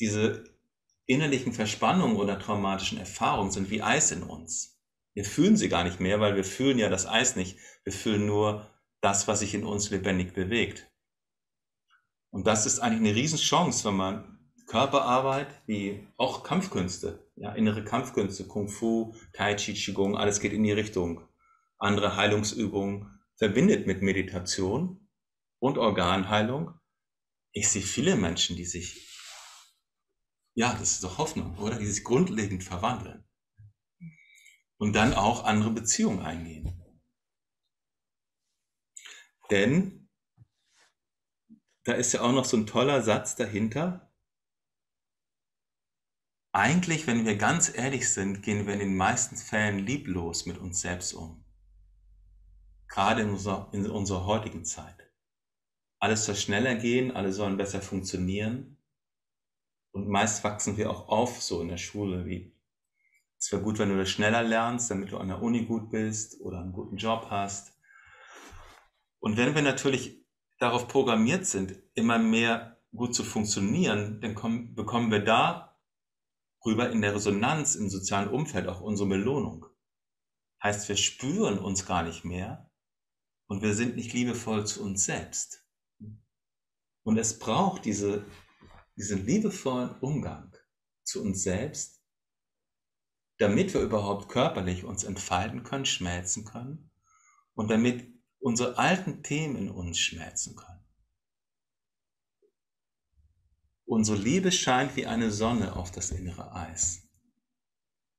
diese innerlichen Verspannungen oder traumatischen Erfahrungen sind wie Eis in uns. Wir fühlen sie gar nicht mehr, weil wir fühlen ja das Eis nicht. Wir fühlen nur das, was sich in uns lebendig bewegt. Und das ist eigentlich eine Riesenchance, wenn man Körperarbeit wie auch Kampfkünste, ja, innere Kampfkünste, Kung Fu, Tai Chi, Qigong, alles geht in die Richtung. Andere Heilungsübungen verbindet mit Meditation und Organheilung. Ich sehe viele Menschen, die sich, ja, das ist doch Hoffnung, oder? Die sich grundlegend verwandeln. Und dann auch andere Beziehungen eingehen. Denn da ist ja auch noch so ein toller Satz dahinter, eigentlich, wenn wir ganz ehrlich sind, gehen wir in den meisten Fällen lieblos mit uns selbst um. Gerade in unserer, in unserer heutigen Zeit. Alles soll schneller gehen, alle sollen besser funktionieren. Und meist wachsen wir auch auf so in der Schule, wie es wäre gut, wenn du das schneller lernst, damit du an der Uni gut bist oder einen guten Job hast. Und wenn wir natürlich darauf programmiert sind, immer mehr gut zu funktionieren, dann kommen, bekommen wir da rüber in der Resonanz im sozialen Umfeld auch unsere Belohnung. Heißt, wir spüren uns gar nicht mehr und wir sind nicht liebevoll zu uns selbst. Und es braucht diese, diesen liebevollen Umgang zu uns selbst, damit wir überhaupt körperlich uns entfalten können, schmelzen können und damit unsere alten Themen in uns schmelzen können. Unsere Liebe scheint wie eine Sonne auf das innere Eis.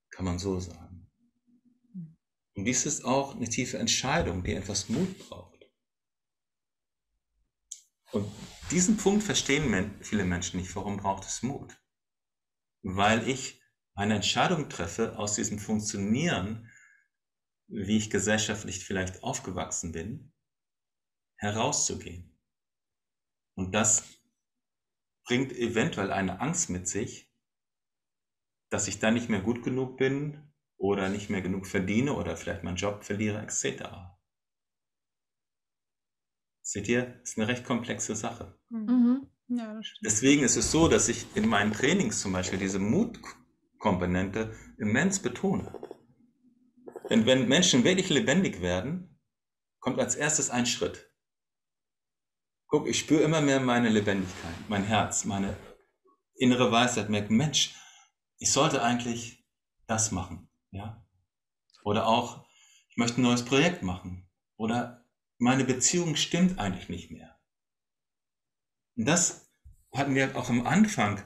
Kann man so sagen. Und dies ist auch eine tiefe Entscheidung, die etwas Mut braucht. Und diesen Punkt verstehen viele Menschen nicht. Warum braucht es Mut? Weil ich eine Entscheidung treffe aus diesem Funktionieren, wie ich gesellschaftlich vielleicht aufgewachsen bin, herauszugehen. Und das bringt eventuell eine Angst mit sich, dass ich dann nicht mehr gut genug bin oder nicht mehr genug verdiene oder vielleicht meinen Job verliere, etc. Seht ihr, das ist eine recht komplexe Sache. Mhm. Ja, Deswegen ist es so, dass ich in meinen Trainings zum Beispiel diese Mutkomponente immens betone. Denn wenn Menschen wirklich lebendig werden, kommt als erstes ein Schritt. Guck, ich spüre immer mehr meine Lebendigkeit, mein Herz, meine innere Weisheit, merke, Mensch, ich sollte eigentlich das machen, ja? Oder auch, ich möchte ein neues Projekt machen. Oder meine Beziehung stimmt eigentlich nicht mehr. Und das hatten wir auch am Anfang.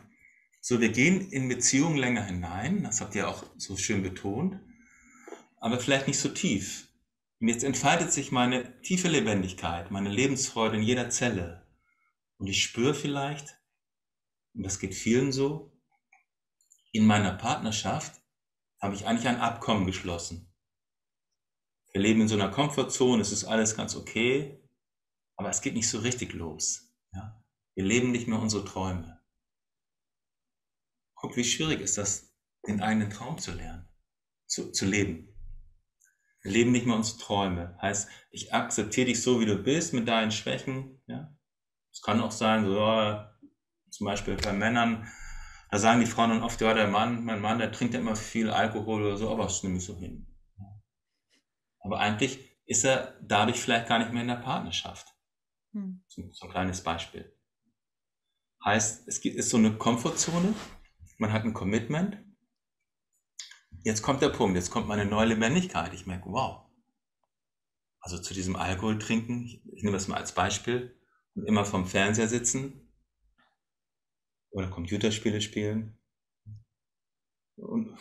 So, wir gehen in Beziehungen länger hinein, das habt ihr auch so schön betont, aber vielleicht nicht so tief. Und jetzt entfaltet sich meine tiefe Lebendigkeit, meine Lebensfreude in jeder Zelle. Und ich spüre vielleicht, und das geht vielen so, in meiner Partnerschaft habe ich eigentlich ein Abkommen geschlossen. Wir leben in so einer Komfortzone, es ist alles ganz okay, aber es geht nicht so richtig los. Ja? Wir leben nicht mehr unsere Träume. Guck, wie schwierig ist das, den eigenen Traum zu lernen, zu, zu leben. Wir leben nicht mehr unsere Träume. Heißt, ich akzeptiere dich so, wie du bist, mit deinen Schwächen. Ja? Es kann auch sein, so, ja, zum Beispiel bei Männern, da sagen die Frauen dann oft, ja, der Mann, mein Mann, der trinkt ja immer viel Alkohol oder so, aber das nehme ich so hin. Aber eigentlich ist er dadurch vielleicht gar nicht mehr in der Partnerschaft. Hm. So, ein kleines Beispiel. Heißt, es ist so eine Komfortzone, man hat ein Commitment. Jetzt kommt der Punkt, jetzt kommt meine neue Lebendigkeit. Ich merke, wow. Also zu diesem Alkohol trinken, ich, ich nehme das mal als Beispiel, und immer vom Fernseher sitzen oder Computerspiele spielen. Und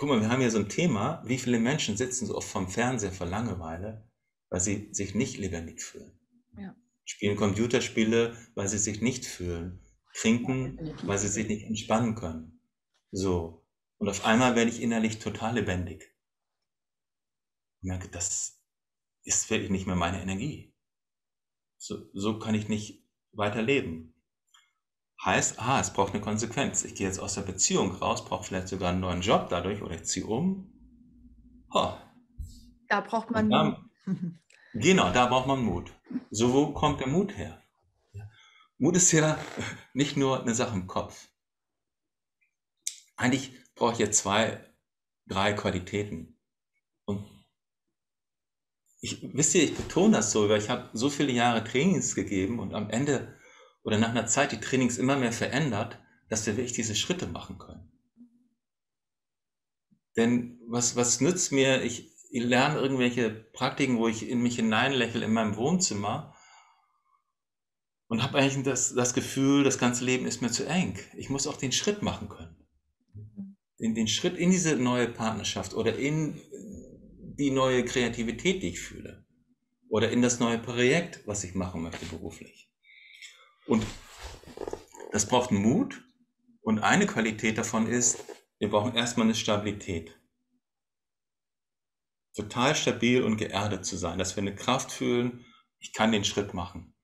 Guck mal, wir haben hier so ein Thema, wie viele Menschen sitzen so oft vom Fernseher vor Langeweile, weil sie sich nicht lebendig fühlen. Ja. Spielen Computerspiele, weil sie sich nicht fühlen. Trinken, weil sie sich nicht entspannen können. So. Und auf einmal werde ich innerlich total lebendig. Ich merke, das ist wirklich nicht mehr meine Energie. So, so kann ich nicht weiterleben. Heißt, ah, es braucht eine Konsequenz. Ich gehe jetzt aus der Beziehung raus, brauche vielleicht sogar einen neuen Job dadurch oder ich ziehe um. Oh. Da braucht man dann, Genau, da braucht man Mut. So, wo kommt der Mut her? Mut ist ja nicht nur eine Sache im Kopf. Eigentlich brauche jetzt zwei, drei Qualitäten. Und ich, wisst ihr, ich betone das so, weil ich habe so viele Jahre Trainings gegeben und am Ende oder nach einer Zeit die Trainings immer mehr verändert, dass wir wirklich diese Schritte machen können. Denn was, was nützt mir, ich, ich lerne irgendwelche Praktiken, wo ich in mich hineinlächle in meinem Wohnzimmer und habe eigentlich das, das Gefühl, das ganze Leben ist mir zu eng. Ich muss auch den Schritt machen können. Den, den Schritt in diese neue Partnerschaft oder in die neue Kreativität, die ich fühle. Oder in das neue Projekt, was ich machen möchte beruflich. Und das braucht Mut. Und eine Qualität davon ist, wir brauchen erstmal eine Stabilität. Total stabil und geerdet zu sein, dass wir eine Kraft fühlen, ich kann den Schritt machen.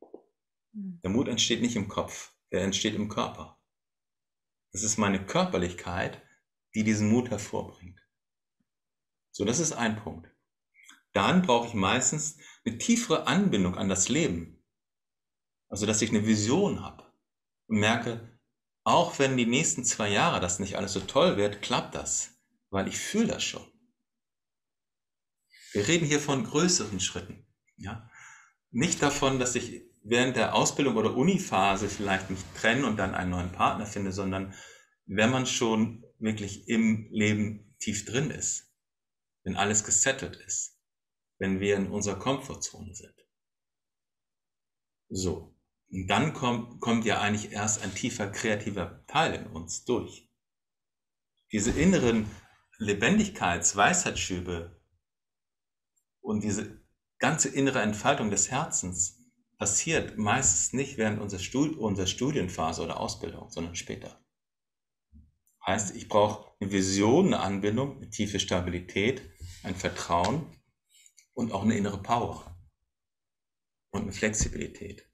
Hm. Der Mut entsteht nicht im Kopf, der entsteht im Körper. Das ist meine Körperlichkeit, die diesen Mut hervorbringt. So, das ist ein Punkt. Dann brauche ich meistens eine tiefere Anbindung an das Leben. Also, dass ich eine Vision habe und merke, auch wenn die nächsten zwei Jahre das nicht alles so toll wird, klappt das, weil ich fühle das schon. Wir reden hier von größeren Schritten. Ja? Nicht davon, dass ich während der Ausbildung oder Uniphase vielleicht mich trenne und dann einen neuen Partner finde, sondern wenn man schon wirklich im Leben tief drin ist, wenn alles gesettelt ist, wenn wir in unserer Komfortzone sind. So. Und dann kommt, kommt ja eigentlich erst ein tiefer kreativer Teil in uns durch. Diese inneren Lebendigkeits-, Weisheitsschübe und diese ganze innere Entfaltung des Herzens passiert meistens nicht während unserer, unserer Studienphase oder Ausbildung, sondern später. Heißt, ich brauche eine Vision, eine Anbindung, eine tiefe Stabilität, ein Vertrauen und auch eine innere Power und eine Flexibilität.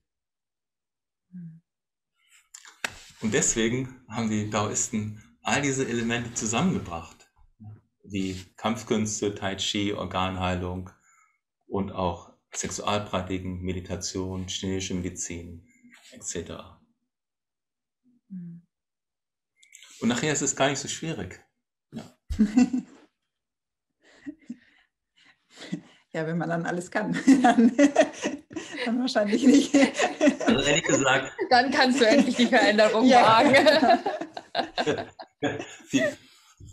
Und deswegen haben die Daoisten all diese Elemente zusammengebracht, wie Kampfkünste, Tai Chi, Organheilung und auch Sexualpraktiken, Meditation, chinesische Medizin etc. Und nachher ist es gar nicht so schwierig. Ja. ja, wenn man dann alles kann, dann, dann wahrscheinlich nicht. Also ehrlich gesagt. Dann kannst du endlich die Veränderung ja. wagen.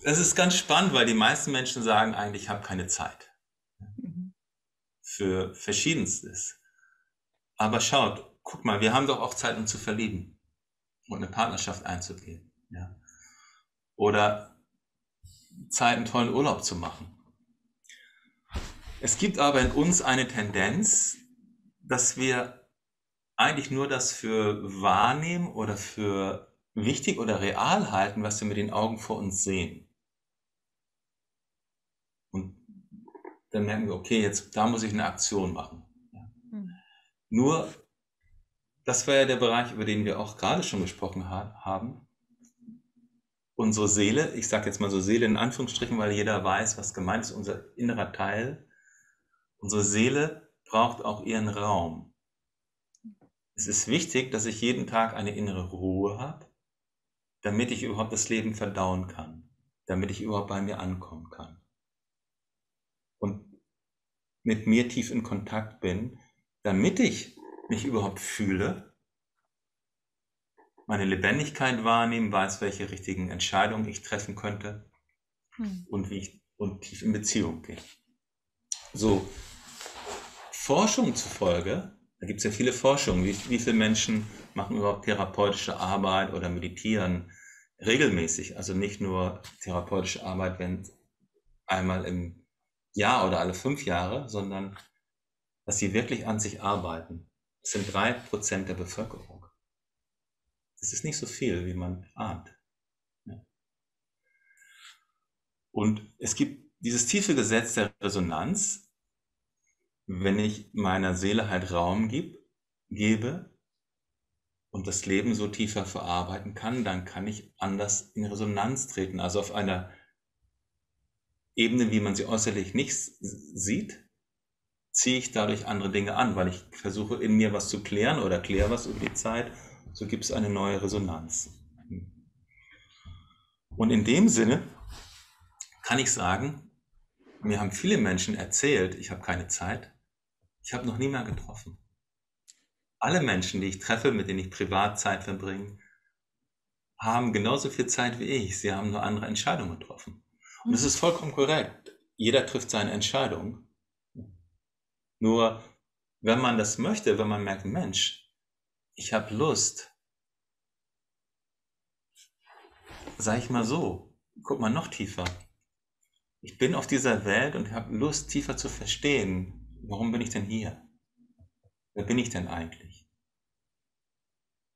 Es ist ganz spannend, weil die meisten Menschen sagen eigentlich, ich habe keine Zeit für Verschiedenstes. Aber schaut, guck mal, wir haben doch auch Zeit, um zu verlieben und eine Partnerschaft einzugehen. Ja? Oder Zeit, einen tollen Urlaub zu machen. Es gibt aber in uns eine Tendenz, dass wir eigentlich nur das für wahrnehmen oder für wichtig oder real halten, was wir mit den Augen vor uns sehen. Und dann merken wir, okay, jetzt da muss ich eine Aktion machen. Mhm. Nur, das war ja der Bereich, über den wir auch gerade schon gesprochen ha haben. Unsere Seele, ich sage jetzt mal so Seele in Anführungsstrichen, weil jeder weiß, was gemeint ist, unser innerer Teil. Unsere Seele braucht auch ihren Raum. Es ist wichtig, dass ich jeden Tag eine innere Ruhe habe, damit ich überhaupt das Leben verdauen kann, damit ich überhaupt bei mir ankommen kann. Und mit mir tief in Kontakt bin, damit ich mich überhaupt fühle, meine Lebendigkeit wahrnehmen, weiß, welche richtigen Entscheidungen ich treffen könnte hm. und wie ich und tief in Beziehung gehe. So, Forschung zufolge, da gibt es ja viele Forschungen, wie, wie viele Menschen machen überhaupt therapeutische Arbeit oder meditieren regelmäßig. Also nicht nur therapeutische Arbeit, wenn einmal im Jahr oder alle fünf Jahre, sondern dass sie wirklich an sich arbeiten. Das sind drei Prozent der Bevölkerung. Das ist nicht so viel, wie man ahnt. Und es gibt dieses tiefe Gesetz der Resonanz, wenn ich meiner Seele halt Raum gebe, gebe und das Leben so tiefer verarbeiten kann, dann kann ich anders in Resonanz treten. Also auf einer Ebene, wie man sie äußerlich nicht sieht, ziehe ich dadurch andere Dinge an, weil ich versuche in mir was zu klären oder kläre was über die Zeit. So gibt es eine neue Resonanz. Und in dem Sinne kann ich sagen, mir haben viele Menschen erzählt, ich habe keine Zeit. Ich habe noch niemand getroffen alle Menschen, die ich treffe, mit denen ich privat Zeit verbringe, haben genauso viel Zeit wie ich. Sie haben nur andere Entscheidungen getroffen. Und es ist vollkommen korrekt. Jeder trifft seine Entscheidung. Nur wenn man das möchte, wenn man merkt, Mensch, ich habe Lust, sag ich mal so, guck mal noch tiefer. Ich bin auf dieser Welt und habe Lust, tiefer zu verstehen, warum bin ich denn hier? Wer bin ich denn eigentlich?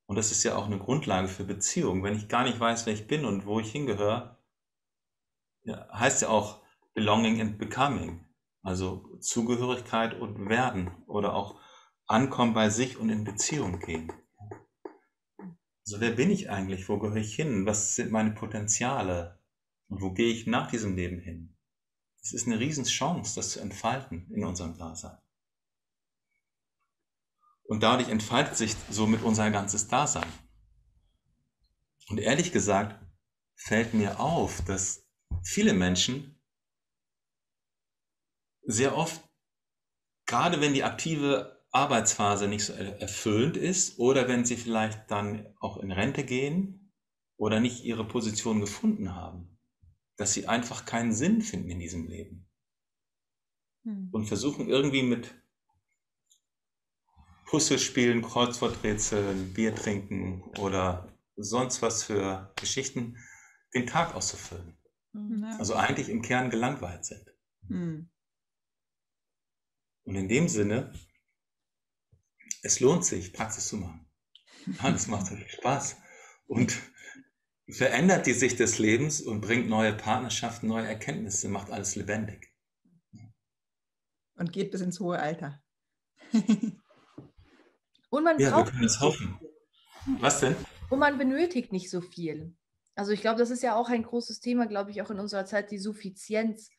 Und das ist ja auch eine Grundlage für Beziehungen. Wenn ich gar nicht weiß, wer ich bin und wo ich hingehöre, heißt ja auch Belonging and Becoming. Also Zugehörigkeit und Werden oder auch Ankommen bei sich und in Beziehung gehen. Also wer bin ich eigentlich? Wo gehöre ich hin? Was sind meine Potenziale? Und wo gehe ich nach diesem Leben hin? Es ist eine Riesenchance, das zu entfalten in unserem Dasein. Und dadurch entfaltet sich somit unser ganzes Dasein. Und ehrlich gesagt fällt mir auf, dass viele Menschen sehr oft, gerade wenn die aktive Arbeitsphase nicht so erfüllend ist oder wenn sie vielleicht dann auch in Rente gehen oder nicht ihre Position gefunden haben, dass sie einfach keinen Sinn finden in diesem Leben. Hm. Und versuchen irgendwie mit Puzzle spielen, Kreuzworträtsel, Bier trinken oder sonst was für Geschichten, den Tag auszufüllen. Mhm. Ja. Also eigentlich im Kern gelangweilt sind. Mhm. Und in dem Sinne, es lohnt sich, Praxis zu machen. Ja, das macht wirklich Spaß. Und verändert die Sicht des Lebens und bringt neue Partnerschaften, neue Erkenntnisse, macht alles lebendig. Und geht bis ins hohe Alter. und man ja, wir können es hoffen. Was denn? Und man benötigt nicht so viel. Also ich glaube, das ist ja auch ein großes Thema, glaube ich, auch in unserer Zeit, die Suffizienz.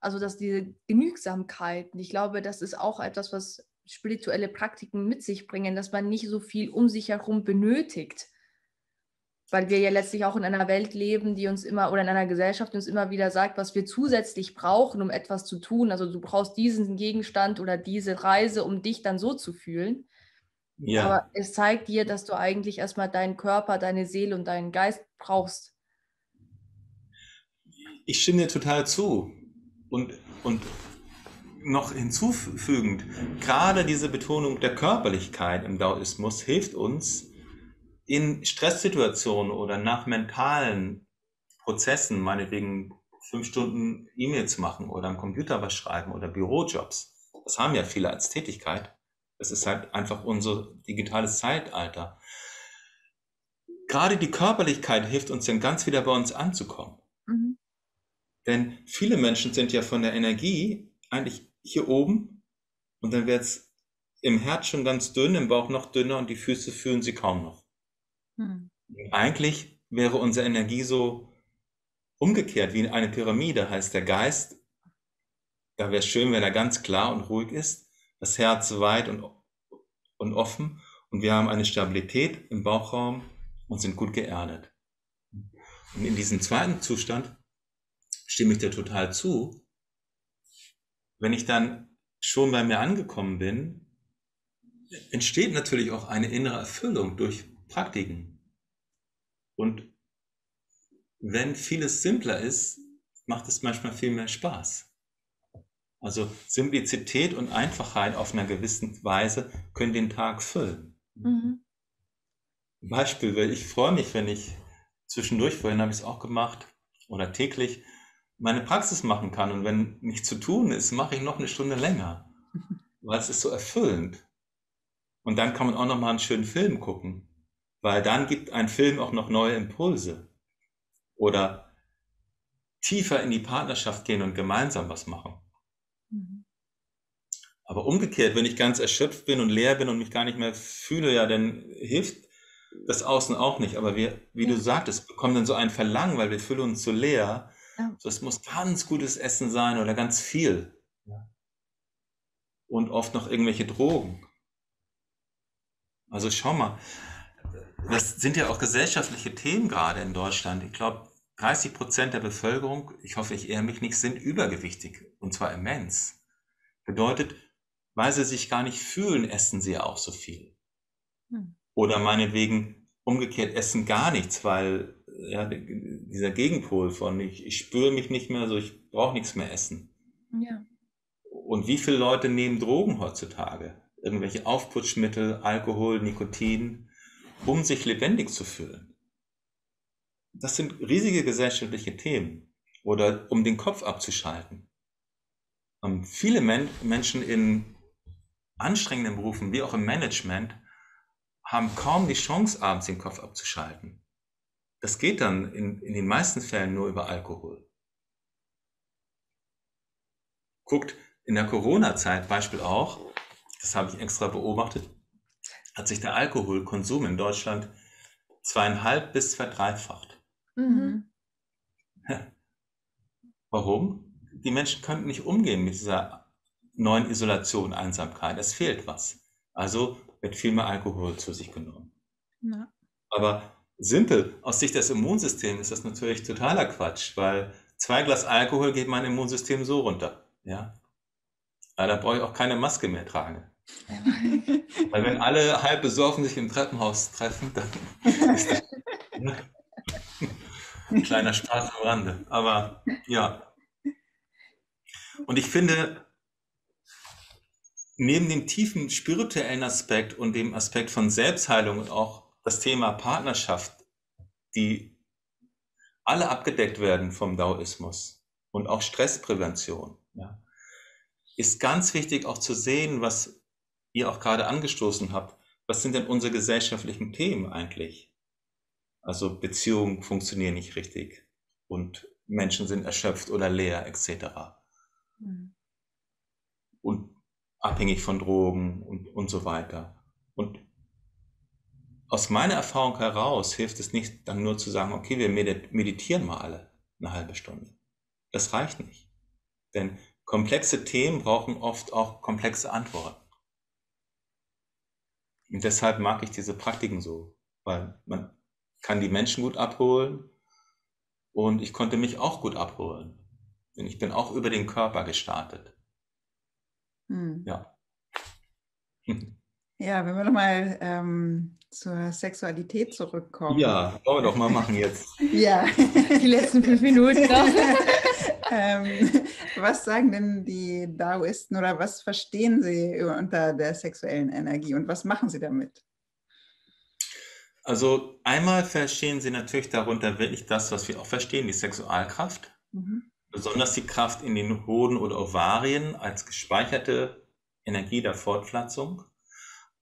Also dass diese Genügsamkeit. Und ich glaube, das ist auch etwas, was spirituelle Praktiken mit sich bringen, dass man nicht so viel um sich herum benötigt weil wir ja letztlich auch in einer Welt leben, die uns immer oder in einer Gesellschaft, die uns immer wieder sagt, was wir zusätzlich brauchen, um etwas zu tun. Also du brauchst diesen Gegenstand oder diese Reise, um dich dann so zu fühlen. Ja. Aber es zeigt dir, dass du eigentlich erstmal deinen Körper, deine Seele und deinen Geist brauchst. Ich stimme dir total zu. Und, und noch hinzufügend, gerade diese Betonung der Körperlichkeit im Daoismus hilft uns, in Stresssituationen oder nach mentalen Prozessen, meinetwegen fünf Stunden E-Mails machen oder am Computer was schreiben oder Bürojobs, das haben ja viele als Tätigkeit. Das ist halt einfach unser digitales Zeitalter. Gerade die Körperlichkeit hilft uns dann ganz wieder bei uns anzukommen. Mhm. Denn viele Menschen sind ja von der Energie eigentlich hier oben und dann wird es im Herz schon ganz dünn, im Bauch noch dünner und die Füße fühlen sie kaum noch. Hm. Eigentlich wäre unsere Energie so umgekehrt wie eine Pyramide, heißt der Geist, da wäre es schön, wenn er ganz klar und ruhig ist, das Herz weit und, und offen und wir haben eine Stabilität im Bauchraum und sind gut geerdet. Und in diesem zweiten Zustand stimme ich dir total zu. Wenn ich dann schon bei mir angekommen bin, entsteht natürlich auch eine innere Erfüllung durch Praktiken. Und wenn vieles simpler ist, macht es manchmal viel mehr Spaß. Also Simplizität und Einfachheit auf einer gewissen Weise können den Tag füllen. Mhm. Beispiel, weil ich freue mich, wenn ich zwischendurch, vorhin habe ich es auch gemacht, oder täglich meine Praxis machen kann. Und wenn nichts zu tun ist, mache ich noch eine Stunde länger, weil es ist so erfüllend. Und dann kann man auch noch mal einen schönen Film gucken weil dann gibt ein Film auch noch neue Impulse. Oder tiefer in die Partnerschaft gehen und gemeinsam was machen. Mhm. Aber umgekehrt, wenn ich ganz erschöpft bin und leer bin und mich gar nicht mehr fühle, ja, dann hilft das Außen auch nicht. Aber wir, wie ja. du sagtest, bekommen dann so ein Verlangen, weil wir fühlen uns so leer. Ja. So, es muss ganz gutes Essen sein oder ganz viel. Ja. Und oft noch irgendwelche Drogen. Also schau mal, das sind ja auch gesellschaftliche Themen gerade in Deutschland. Ich glaube, 30 Prozent der Bevölkerung, ich hoffe, ich irre mich nicht, sind übergewichtig und zwar immens. Bedeutet, weil sie sich gar nicht fühlen, essen sie ja auch so viel. Hm. Oder meinetwegen umgekehrt essen gar nichts, weil ja, dieser Gegenpol von ich, ich spüre mich nicht mehr, so ich brauche nichts mehr essen. Ja. Und wie viele Leute nehmen Drogen heutzutage? Irgendwelche Aufputschmittel, Alkohol, Nikotin, um sich lebendig zu fühlen. Das sind riesige gesellschaftliche Themen oder um den Kopf abzuschalten. Und viele Men Menschen in anstrengenden Berufen, wie auch im Management, haben kaum die Chance, abends den Kopf abzuschalten. Das geht dann in, in den meisten Fällen nur über Alkohol. Guckt in der Corona-Zeit Beispiel auch, das habe ich extra beobachtet, hat sich der Alkoholkonsum in Deutschland zweieinhalb bis verdreifacht. Mhm. Warum? Die Menschen könnten nicht umgehen mit dieser neuen Isolation, Einsamkeit. Es fehlt was. Also wird viel mehr Alkohol zu sich genommen. Ja. Aber simpel, aus Sicht des Immunsystems ist das natürlich totaler Quatsch, weil zwei Glas Alkohol geht mein Immunsystem so runter. Ja? da brauche ich auch keine Maske mehr tragen. Weil wenn alle halb besoffen sich im Treppenhaus treffen, dann ist das ein kleiner Spaß am Rande. Aber ja. Und ich finde, neben dem tiefen spirituellen Aspekt und dem Aspekt von Selbstheilung und auch das Thema Partnerschaft, die alle abgedeckt werden vom Daoismus und auch Stressprävention, ja, ist ganz wichtig auch zu sehen, was ihr auch gerade angestoßen habt. Was sind denn unsere gesellschaftlichen Themen eigentlich? Also Beziehungen funktionieren nicht richtig und Menschen sind erschöpft oder leer etc. Mhm. Und abhängig von Drogen und, und so weiter. Und aus meiner Erfahrung heraus hilft es nicht dann nur zu sagen, okay, wir meditieren mal alle eine halbe Stunde. Das reicht nicht. Denn komplexe Themen brauchen oft auch komplexe Antworten. Und deshalb mag ich diese Praktiken so, weil man kann die Menschen gut abholen und ich konnte mich auch gut abholen. Denn ich bin auch über den Körper gestartet. Hm. Ja. Ja, wenn wir nochmal ähm, zur Sexualität zurückkommen. Ja, wollen wir doch mal machen jetzt. ja. Die letzten fünf Minuten noch. ähm, was sagen denn die Daoisten oder was verstehen sie unter der sexuellen Energie und was machen sie damit? Also einmal verstehen sie natürlich darunter wirklich das, was wir auch verstehen, die Sexualkraft. Mhm. Besonders die Kraft in den Hoden oder Ovarien als gespeicherte Energie der Fortpflanzung,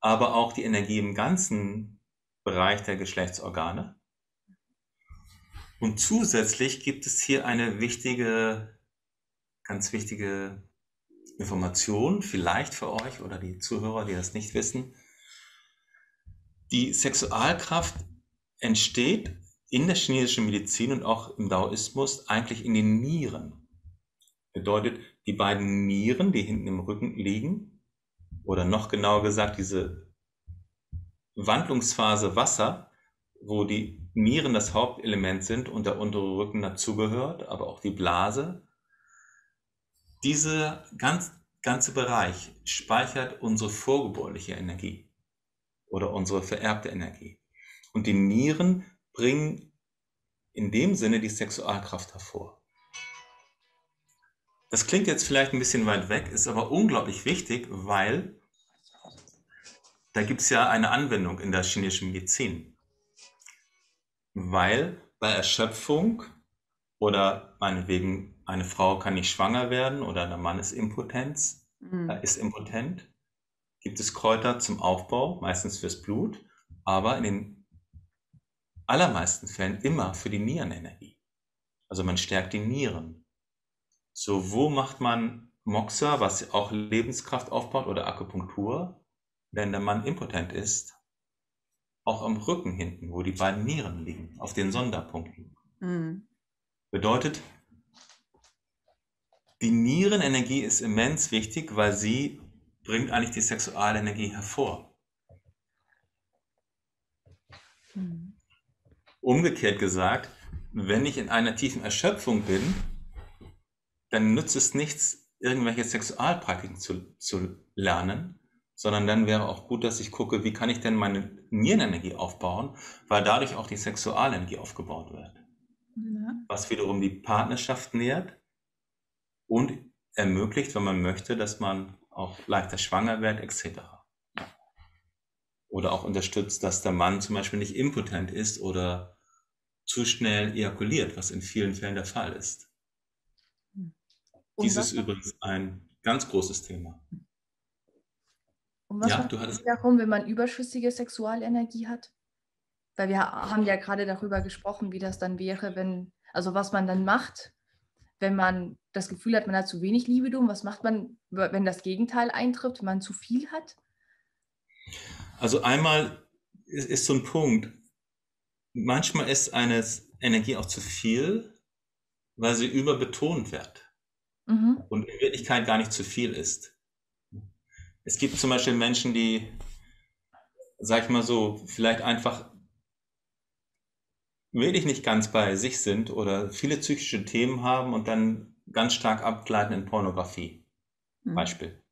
aber auch die Energie im ganzen Bereich der Geschlechtsorgane. Und zusätzlich gibt es hier eine wichtige, ganz wichtige Information, vielleicht für euch oder die Zuhörer, die das nicht wissen. Die Sexualkraft entsteht in der chinesischen Medizin und auch im Daoismus eigentlich in den Nieren. Bedeutet, die beiden Nieren, die hinten im Rücken liegen, oder noch genauer gesagt, diese Wandlungsphase Wasser, wo die Nieren das Hauptelement sind und der untere Rücken dazugehört, aber auch die Blase. Dieser ganz, ganze Bereich speichert unsere vorgeburtliche Energie oder unsere vererbte Energie. Und die Nieren bringen in dem Sinne die Sexualkraft hervor. Das klingt jetzt vielleicht ein bisschen weit weg, ist aber unglaublich wichtig, weil da gibt es ja eine Anwendung in der chinesischen Medizin weil bei Erschöpfung oder meinetwegen eine Frau kann nicht schwanger werden oder der Mann ist Impotenz, mhm. äh, ist impotent, gibt es Kräuter zum Aufbau, meistens fürs Blut, aber in den allermeisten Fällen immer für die Nierenenergie. Also man stärkt die Nieren. So, wo macht man Moxa, was auch Lebenskraft aufbaut, oder Akupunktur, wenn der Mann impotent ist? auch am Rücken hinten, wo die beiden Nieren liegen, auf den Sonderpunkten. Mhm. Bedeutet, die Nierenenergie ist immens wichtig, weil sie bringt eigentlich die Sexualenergie hervor. Mhm. Umgekehrt gesagt, wenn ich in einer tiefen Erschöpfung bin, dann nützt es nichts, irgendwelche Sexualpraktiken zu, zu lernen, sondern dann wäre auch gut, dass ich gucke, wie kann ich denn meine Nierenenergie aufbauen, weil dadurch auch die Sexualenergie aufgebaut wird. Ja. Was wiederum die Partnerschaft nährt und ermöglicht, wenn man möchte, dass man auch leichter schwanger wird, etc. Oder auch unterstützt, dass der Mann zum Beispiel nicht impotent ist oder zu schnell ejakuliert, was in vielen Fällen der Fall ist. Dies ist übrigens ein ganz großes Thema. Und was ja, du hattest darum, wenn man überschüssige Sexualenergie hat? Weil wir haben ja gerade darüber gesprochen, wie das dann wäre, wenn, also was man dann macht, wenn man das Gefühl hat, man hat zu wenig Libido. Was macht man, wenn das Gegenteil eintrifft, wenn man zu viel hat? Also einmal ist, ist so ein Punkt. Manchmal ist eine Energie auch zu viel, weil sie überbetont wird mhm. und in Wirklichkeit gar nicht zu viel ist. Es gibt zum Beispiel Menschen, die, sag ich mal so, vielleicht einfach wirklich nicht ganz bei sich sind oder viele psychische Themen haben und dann ganz stark abgleiten in Pornografie. Mhm. Beispiel.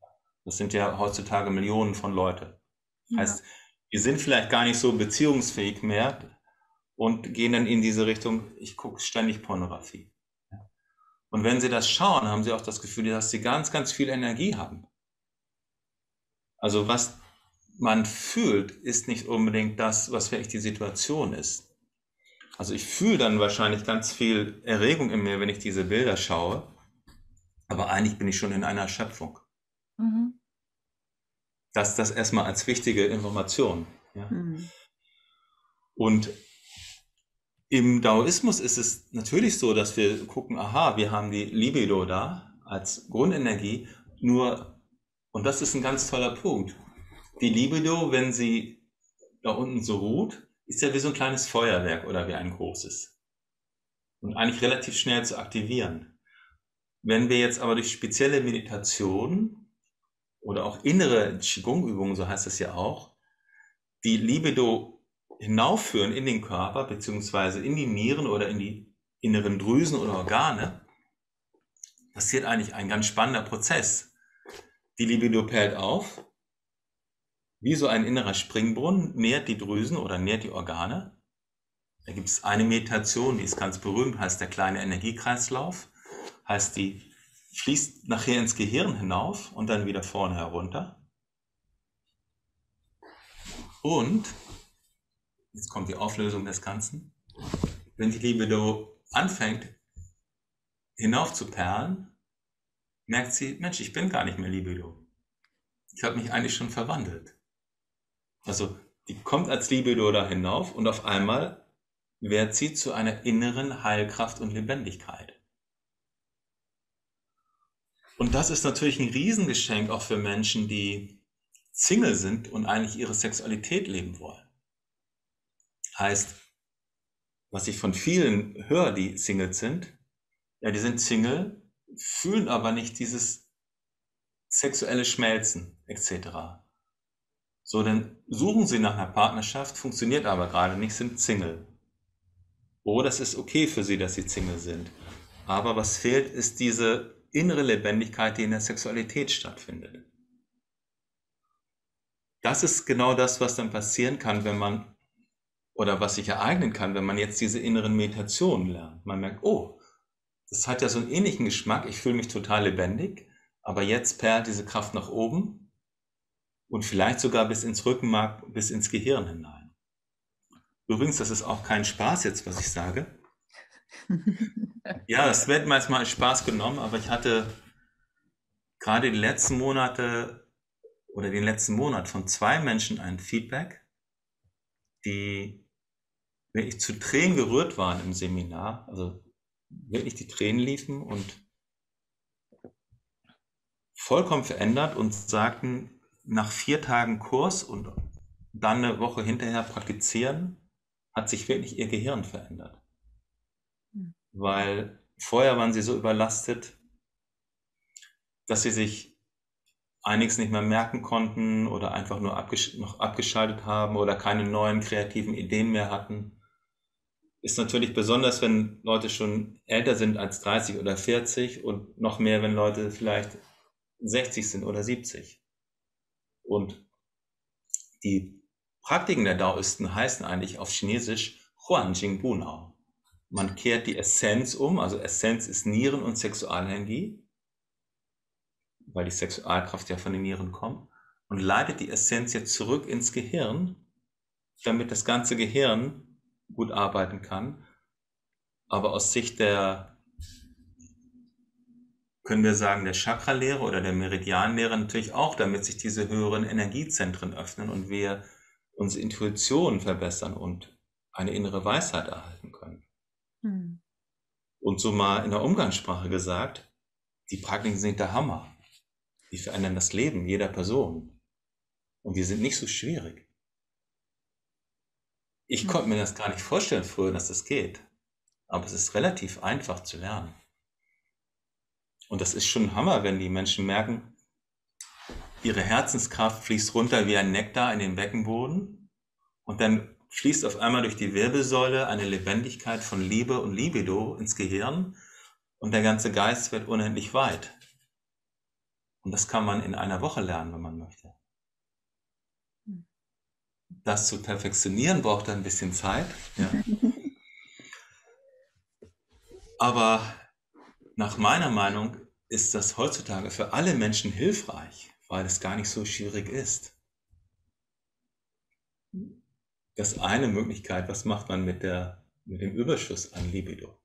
Das sind ja heutzutage Millionen von Leute. Ja. Heißt, die sind vielleicht gar nicht so beziehungsfähig mehr und gehen dann in diese Richtung, ich gucke ständig Pornografie. Und wenn sie das schauen, haben sie auch das Gefühl, dass sie ganz, ganz viel Energie haben. Also was man fühlt, ist nicht unbedingt das, was wirklich die Situation ist. Also ich fühle dann wahrscheinlich ganz viel Erregung in mir, wenn ich diese Bilder schaue. Aber eigentlich bin ich schon in einer Schöpfung. Mhm. Das, das erstmal als wichtige Information. Ja. Mhm. Und im Daoismus ist es natürlich so, dass wir gucken, aha, wir haben die Libido da als Grundenergie, nur, und das ist ein ganz toller Punkt, die Libido, wenn sie da unten so ruht, ist ja wie so ein kleines Feuerwerk oder wie ein großes. Und eigentlich relativ schnell zu aktivieren. Wenn wir jetzt aber durch spezielle Meditation oder auch innere Qigong-Übungen, so heißt es ja auch, die Libido hinaufführen in den Körper, beziehungsweise in die Nieren oder in die inneren Drüsen oder Organe, passiert eigentlich ein ganz spannender Prozess. Die Libido perlt auf, wie so ein innerer Springbrunnen, nährt die Drüsen oder nährt die Organe. Da gibt es eine Meditation, die ist ganz berühmt, heißt der kleine Energiekreislauf, heißt die fließt nachher ins Gehirn hinauf und dann wieder vorne herunter. Und Jetzt kommt die Auflösung des Ganzen. Wenn die Libido anfängt hinauf zu perlen, merkt sie, Mensch, ich bin gar nicht mehr Libido. Ich habe mich eigentlich schon verwandelt. Also die kommt als Libido da hinauf und auf einmal wird sie zu einer inneren Heilkraft und Lebendigkeit. Und das ist natürlich ein Riesengeschenk auch für Menschen, die Single sind und eigentlich ihre Sexualität leben wollen. Heißt, was ich von vielen höre, die Singles sind, ja, die sind Single, fühlen aber nicht dieses sexuelle Schmelzen etc. So, dann suchen sie nach einer Partnerschaft, funktioniert aber gerade nicht, sind Single. Oh, das ist okay für sie, dass sie Single sind. Aber was fehlt, ist diese innere Lebendigkeit, die in der Sexualität stattfindet. Das ist genau das, was dann passieren kann, wenn man oder was sich ereignen kann, wenn man jetzt diese inneren Meditationen lernt. Man merkt, oh, das hat ja so einen ähnlichen Geschmack, ich fühle mich total lebendig, aber jetzt perlt diese Kraft nach oben und vielleicht sogar bis ins Rückenmark, bis ins Gehirn hinein. Übrigens, das ist auch kein Spaß jetzt, was ich sage. ja, das wird manchmal als Spaß genommen, aber ich hatte gerade die letzten Monate oder den letzten Monat von zwei Menschen ein Feedback, die wirklich zu Tränen gerührt waren im Seminar, also wirklich die Tränen liefen und vollkommen verändert und sagten, nach vier Tagen Kurs und dann eine Woche hinterher praktizieren, hat sich wirklich ihr Gehirn verändert. Hm. Weil vorher waren sie so überlastet, dass sie sich einiges nicht mehr merken konnten oder einfach nur abgesch noch abgeschaltet haben oder keine neuen kreativen Ideen mehr hatten ist natürlich besonders, wenn Leute schon älter sind als 30 oder 40 und noch mehr, wenn Leute vielleicht 60 sind oder 70. Und die Praktiken der Daoisten heißen eigentlich auf Chinesisch Huan Jing Bunao. Man kehrt die Essenz um, also Essenz ist Nieren und Sexualenergie, weil die Sexualkraft ja von den Nieren kommt, und leitet die Essenz jetzt zurück ins Gehirn, damit das ganze Gehirn gut arbeiten kann. Aber aus Sicht der, können wir sagen, der Chakralehre oder der Meridianlehre natürlich auch, damit sich diese höheren Energiezentren öffnen und wir unsere Intuition verbessern und eine innere Weisheit erhalten können. Hm. Und so mal in der Umgangssprache gesagt, die Praktiken sind der Hammer. Die verändern das Leben jeder Person. Und die sind nicht so schwierig. Ich konnte mir das gar nicht vorstellen früher, dass das geht. Aber es ist relativ einfach zu lernen. Und das ist schon ein Hammer, wenn die Menschen merken, ihre Herzenskraft fließt runter wie ein Nektar in den Beckenboden und dann fließt auf einmal durch die Wirbelsäule eine Lebendigkeit von Liebe und Libido ins Gehirn und der ganze Geist wird unendlich weit. Und das kann man in einer Woche lernen, wenn man möchte das zu perfektionieren braucht ein bisschen Zeit. Ja. Aber nach meiner Meinung ist das heutzutage für alle Menschen hilfreich, weil es gar nicht so schwierig ist. Das ist eine Möglichkeit, was macht man mit, der, mit dem Überschuss an Libido?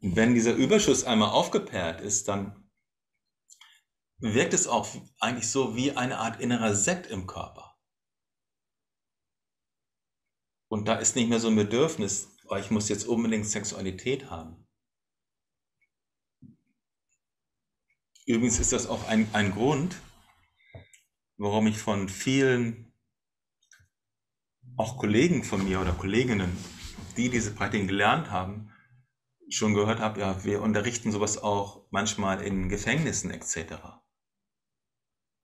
Und wenn dieser Überschuss einmal aufgeperrt ist, dann wirkt es auch eigentlich so wie eine Art innerer Sekt im Körper. Und da ist nicht mehr so ein Bedürfnis, weil ich muss jetzt unbedingt Sexualität haben. Übrigens ist das auch ein, ein Grund, warum ich von vielen, auch Kollegen von mir oder Kolleginnen, die diese Praktiken gelernt haben, schon gehört habe, ja, wir unterrichten sowas auch manchmal in Gefängnissen etc.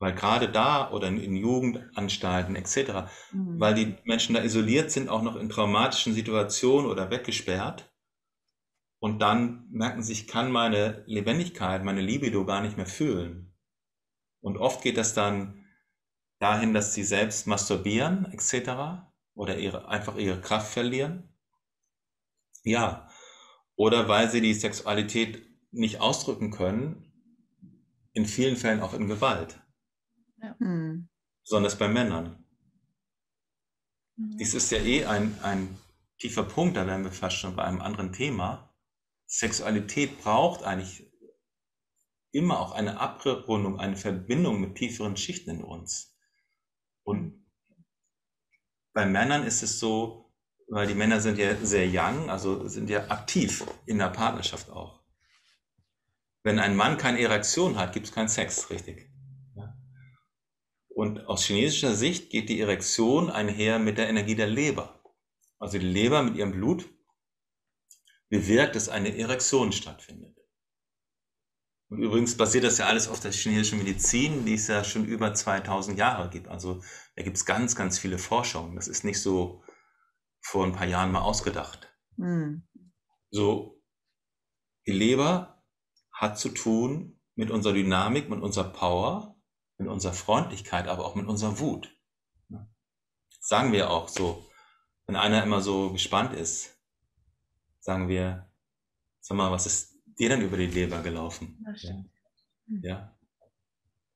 Weil gerade da oder in, in Jugendanstalten etc., mhm. weil die Menschen da isoliert sind, auch noch in traumatischen Situationen oder weggesperrt. Und dann merken sie, ich kann meine Lebendigkeit, meine Libido gar nicht mehr fühlen. Und oft geht das dann dahin, dass sie selbst masturbieren etc. oder ihre, einfach ihre Kraft verlieren. Ja, oder weil sie die Sexualität nicht ausdrücken können, in vielen Fällen auch in Gewalt. Ja. Hm. Besonders bei Männern. Mhm. Dies ist ja eh ein, ein tiefer Punkt, da wären wir fast schon bei einem anderen Thema. Sexualität braucht eigentlich immer auch eine Abrundung, eine Verbindung mit tieferen Schichten in uns. Und bei Männern ist es so, weil die Männer sind ja sehr young, also sind ja aktiv in der Partnerschaft auch. Wenn ein Mann keine Erektion hat, gibt es keinen Sex, richtig. Und aus chinesischer Sicht geht die Erektion einher mit der Energie der Leber. Also die Leber mit ihrem Blut bewirkt, dass eine Erektion stattfindet. Und übrigens basiert das ja alles auf der chinesischen Medizin, die es ja schon über 2000 Jahre gibt. Also da gibt es ganz, ganz viele Forschungen. Das ist nicht so vor ein paar Jahren mal ausgedacht. Mhm. So, die Leber hat zu tun mit unserer Dynamik, mit unserer Power mit unserer Freundlichkeit, aber auch mit unserer Wut. sagen wir auch so, wenn einer immer so gespannt ist, sagen wir, sag mal, was ist dir denn über die Leber gelaufen? Ja. Hm. ja.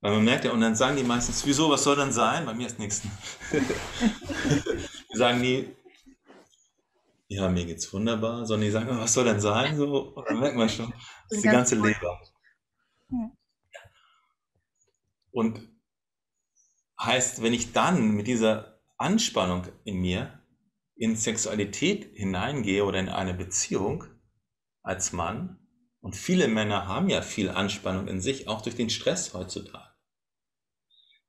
Weil man merkt ja, und dann sagen die meistens, wieso, was soll denn sein? Bei mir ist nichts. die sagen nie, ja, mir geht's wunderbar, sondern die sagen, was soll denn sein? So, und dann merkt man schon, das ist die ganze Leber. Ja. Und heißt, wenn ich dann mit dieser Anspannung in mir in Sexualität hineingehe oder in eine Beziehung als Mann, und viele Männer haben ja viel Anspannung in sich, auch durch den Stress heutzutage,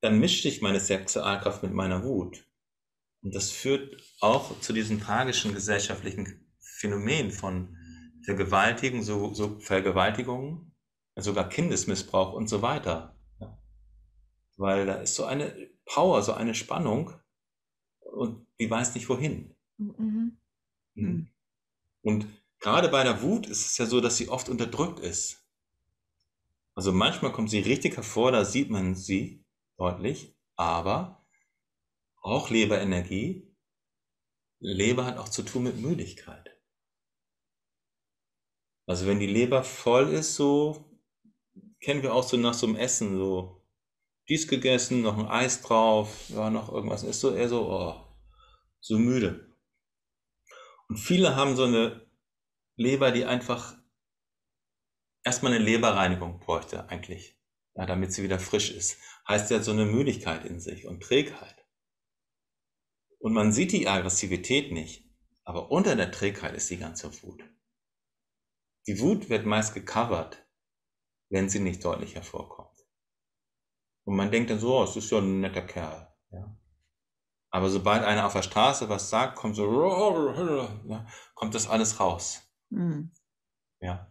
dann mischt sich meine Sexualkraft mit meiner Wut. Und das führt auch zu diesem tragischen gesellschaftlichen Phänomen von Vergewaltigung, so, so Vergewaltigungen, sogar Kindesmissbrauch und so weiter weil da ist so eine Power, so eine Spannung und die weiß nicht wohin. Mhm. Mhm. Und gerade bei der Wut ist es ja so, dass sie oft unterdrückt ist. Also manchmal kommt sie richtig hervor, da sieht man sie deutlich, aber auch Leberenergie. Leber hat auch zu tun mit Müdigkeit. Also wenn die Leber voll ist, so kennen wir auch so nach so einem Essen, so dies gegessen, noch ein Eis drauf, ja, noch irgendwas. Ist so eher so, oh, so müde. Und viele haben so eine Leber, die einfach erstmal eine Leberreinigung bräuchte eigentlich, ja, damit sie wieder frisch ist. Heißt ja so eine Müdigkeit in sich und Trägheit. Und man sieht die Aggressivität nicht, aber unter der Trägheit ist die ganze Wut. Die Wut wird meist gecovert, wenn sie nicht deutlich hervorkommt. Und man denkt dann so, oh, es ist ja ein netter Kerl. Ja. Aber sobald einer auf der Straße was sagt, kommt so, ja, kommt das alles raus. Mhm. Ja.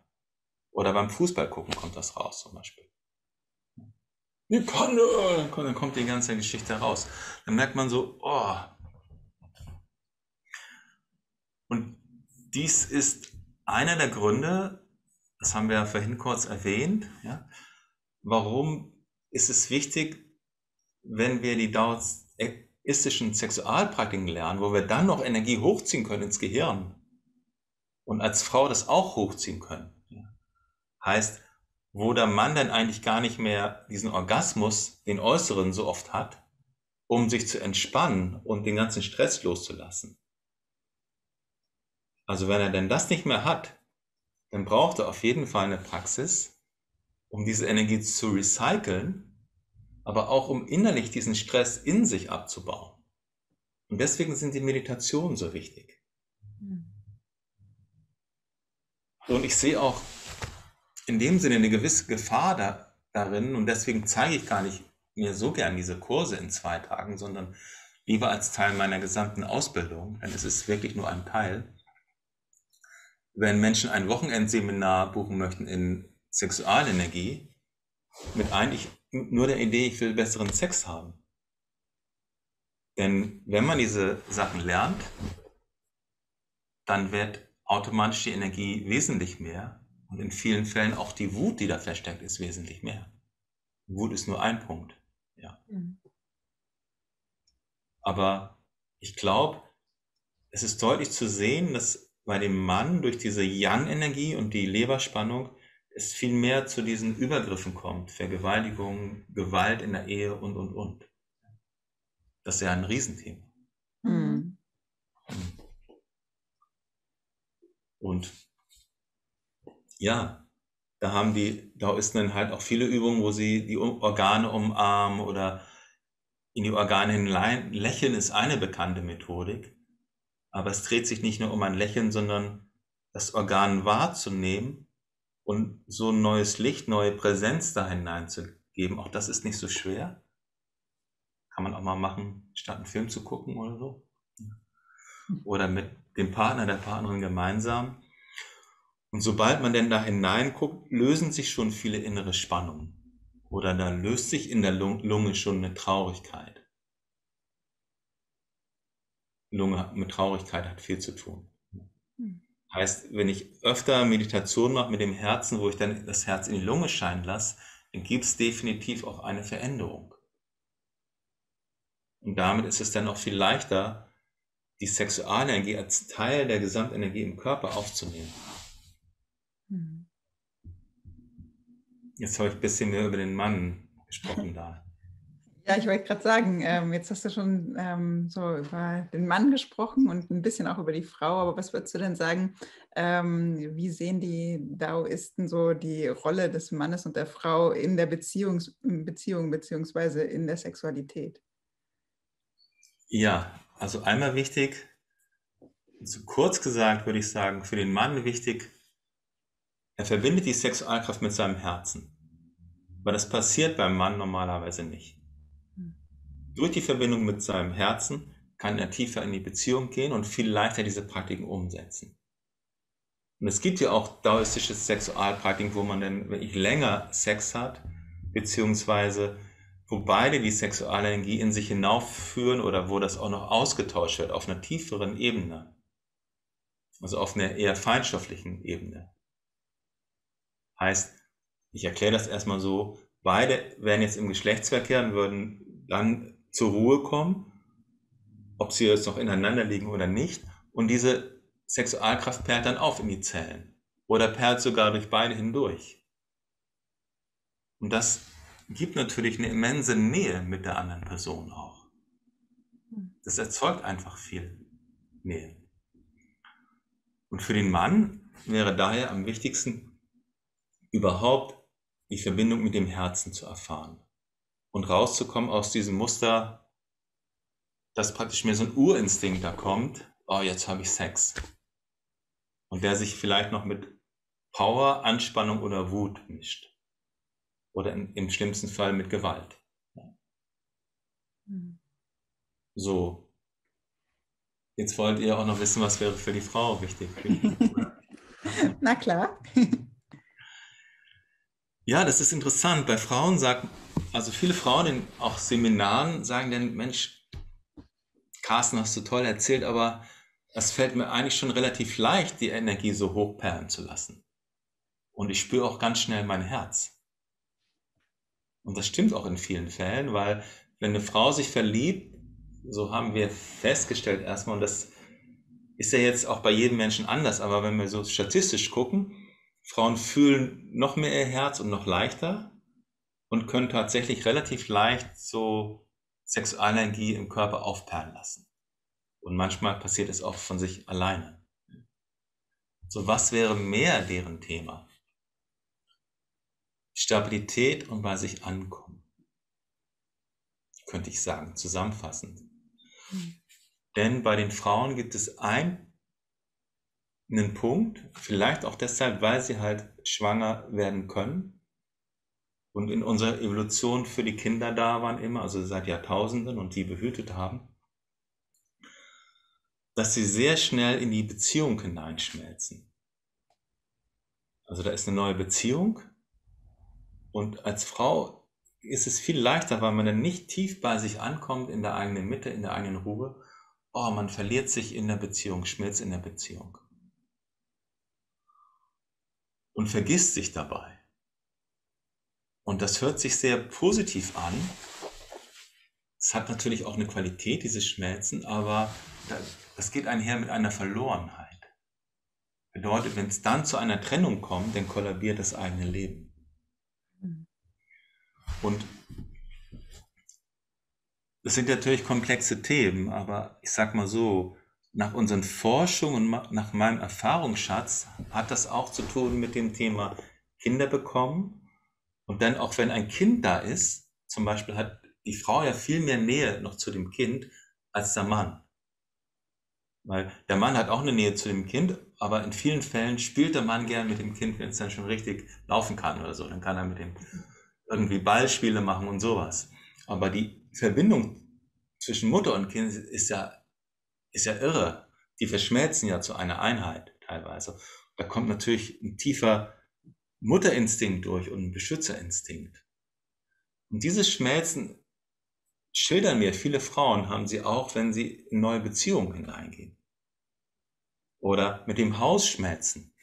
Oder beim Fußball gucken kommt das raus zum Beispiel. Wie kann Dann kommt die ganze Geschichte raus. Dann merkt man so, oh. Und dies ist einer der Gründe, das haben wir ja vorhin kurz erwähnt, ja, warum ist es wichtig, wenn wir die daoistischen Sexualpraktiken lernen, wo wir dann noch Energie hochziehen können ins Gehirn und als Frau das auch hochziehen können. Heißt, wo der Mann dann eigentlich gar nicht mehr diesen Orgasmus, den äußeren, so oft hat, um sich zu entspannen und den ganzen Stress loszulassen. Also wenn er denn das nicht mehr hat, dann braucht er auf jeden Fall eine Praxis, um diese Energie zu recyceln, aber auch um innerlich diesen Stress in sich abzubauen. Und deswegen sind die Meditationen so wichtig. Und ich sehe auch in dem Sinne eine gewisse Gefahr da, darin und deswegen zeige ich gar nicht mir so gern diese Kurse in zwei Tagen, sondern lieber als Teil meiner gesamten Ausbildung, denn es ist wirklich nur ein Teil. Wenn Menschen ein Wochenendseminar buchen möchten in Sexualenergie, mit eigentlich nur der Idee, ich will besseren Sex haben. Denn wenn man diese Sachen lernt, dann wird automatisch die Energie wesentlich mehr und in vielen Fällen auch die Wut, die da versteckt ist, wesentlich mehr. Wut ist nur ein Punkt. Ja. Mhm. Aber ich glaube, es ist deutlich zu sehen, dass bei dem Mann durch diese Yang-Energie und die Leberspannung es viel mehr zu diesen Übergriffen kommt. Vergewaltigung, Gewalt in der Ehe und, und, und. Das ist ja ein Riesenthema. Mhm. Und ja, da haben die Daoisten halt auch viele Übungen, wo sie die Organe umarmen oder in die Organe hinein. Lächeln ist eine bekannte Methodik, aber es dreht sich nicht nur um ein Lächeln, sondern das Organ wahrzunehmen und so ein neues Licht, neue Präsenz da hineinzugeben. Auch das ist nicht so schwer. Kann man auch mal machen, statt einen Film zu gucken oder so. Oder mit dem Partner, der Partnerin gemeinsam. Und sobald man denn da hineinguckt, lösen sich schon viele innere Spannungen. Oder da löst sich in der Lunge schon eine Traurigkeit. Lunge mit Traurigkeit hat viel zu tun. Hm. Heißt, wenn ich öfter Meditation mache mit dem Herzen, wo ich dann das Herz in die Lunge scheinen lasse, dann gibt es definitiv auch eine Veränderung. Und damit ist es dann auch viel leichter, die Sexualenergie als Teil der Gesamtenergie im Körper aufzunehmen. Mhm. Jetzt habe ich ein bisschen mehr über den Mann gesprochen da. Ja, ich wollte gerade sagen, ähm, jetzt hast du schon ähm, so über den Mann gesprochen und ein bisschen auch über die Frau, aber was würdest du denn sagen, ähm, wie sehen die Daoisten so die Rolle des Mannes und der Frau in der Beziehungs Beziehung beziehungsweise in der Sexualität? Ja, also einmal wichtig, so kurz gesagt würde ich sagen, für den Mann wichtig, er verbindet die Sexualkraft mit seinem Herzen. Aber das passiert beim Mann normalerweise nicht. Durch die Verbindung mit seinem Herzen kann er tiefer in die Beziehung gehen und viel leichter diese Praktiken umsetzen. Und es gibt ja auch daoistische Sexualpraktiken, wo man dann wirklich länger Sex hat, beziehungsweise wo beide die Sexualenergie in sich hinaufführen oder wo das auch noch ausgetauscht wird auf einer tieferen Ebene. Also auf einer eher feinstofflichen Ebene. Heißt, ich erkläre das erstmal so, beide wären jetzt im Geschlechtsverkehr und würden dann zur Ruhe kommen, ob sie jetzt noch ineinander liegen oder nicht. Und diese Sexualkraft perlt dann auf in die Zellen oder perlt sogar durch beide hindurch. Und das gibt natürlich eine immense Nähe mit der anderen Person auch. Das erzeugt einfach viel Nähe. Und für den Mann wäre daher am wichtigsten, überhaupt die Verbindung mit dem Herzen zu erfahren und rauszukommen aus diesem Muster, dass praktisch mir so ein Urinstinkt da kommt, oh, jetzt habe ich Sex. Und der sich vielleicht noch mit Power, Anspannung oder Wut mischt. Oder in, im schlimmsten Fall mit Gewalt. Mhm. So. Jetzt wollt ihr auch noch wissen, was wäre für die Frau wichtig. Na klar. Ja, das ist interessant. Bei Frauen sagen, also viele Frauen in auch Seminaren sagen dann, Mensch, Carsten, hast du toll erzählt, aber es fällt mir eigentlich schon relativ leicht, die Energie so hochperlen zu lassen. Und ich spüre auch ganz schnell mein Herz. Und das stimmt auch in vielen Fällen, weil wenn eine Frau sich verliebt, so haben wir festgestellt erstmal, und das ist ja jetzt auch bei jedem Menschen anders, aber wenn wir so statistisch gucken, Frauen fühlen noch mehr ihr Herz und noch leichter und können tatsächlich relativ leicht so Sexualenergie im Körper aufperren lassen. Und manchmal passiert es auch von sich alleine. So, was wäre mehr deren Thema? Stabilität und bei sich ankommen. Könnte ich sagen, zusammenfassend. Mhm. Denn bei den Frauen gibt es einen, einen Punkt, vielleicht auch deshalb, weil sie halt schwanger werden können und in unserer Evolution für die Kinder da waren immer, also seit Jahrtausenden und die behütet haben, dass sie sehr schnell in die Beziehung hineinschmelzen. Also da ist eine neue Beziehung und als Frau ist es viel leichter, weil man dann nicht tief bei sich ankommt, in der eigenen Mitte, in der eigenen Ruhe. Oh, man verliert sich in der Beziehung, schmilzt in der Beziehung. Und vergisst sich dabei. Und das hört sich sehr positiv an. Es hat natürlich auch eine Qualität, dieses Schmelzen, aber das geht einher mit einer Verlorenheit. Bedeutet, wenn es dann zu einer Trennung kommt, dann kollabiert das eigene Leben. Und das sind natürlich komplexe Themen, aber ich sag mal so, nach unseren Forschungen und nach meinem Erfahrungsschatz hat das auch zu tun mit dem Thema Kinder bekommen. Und dann auch wenn ein Kind da ist, zum Beispiel hat die Frau ja viel mehr Nähe noch zu dem Kind als der Mann. Weil der Mann hat auch eine Nähe zu dem Kind, aber in vielen Fällen spielt der Mann gern mit dem Kind, wenn es dann schon richtig laufen kann oder so. Dann kann er mit dem irgendwie Ballspiele machen und sowas. Aber die Verbindung zwischen Mutter und Kind ist ja, ist ja irre. Die verschmelzen ja zu einer Einheit teilweise. Da kommt natürlich ein tiefer Mutterinstinkt durch und ein Beschützerinstinkt. Und dieses Schmelzen schildern mir viele Frauen, haben sie auch, wenn sie in neue Beziehungen hineingehen. Oder mit dem Haus schmelzen.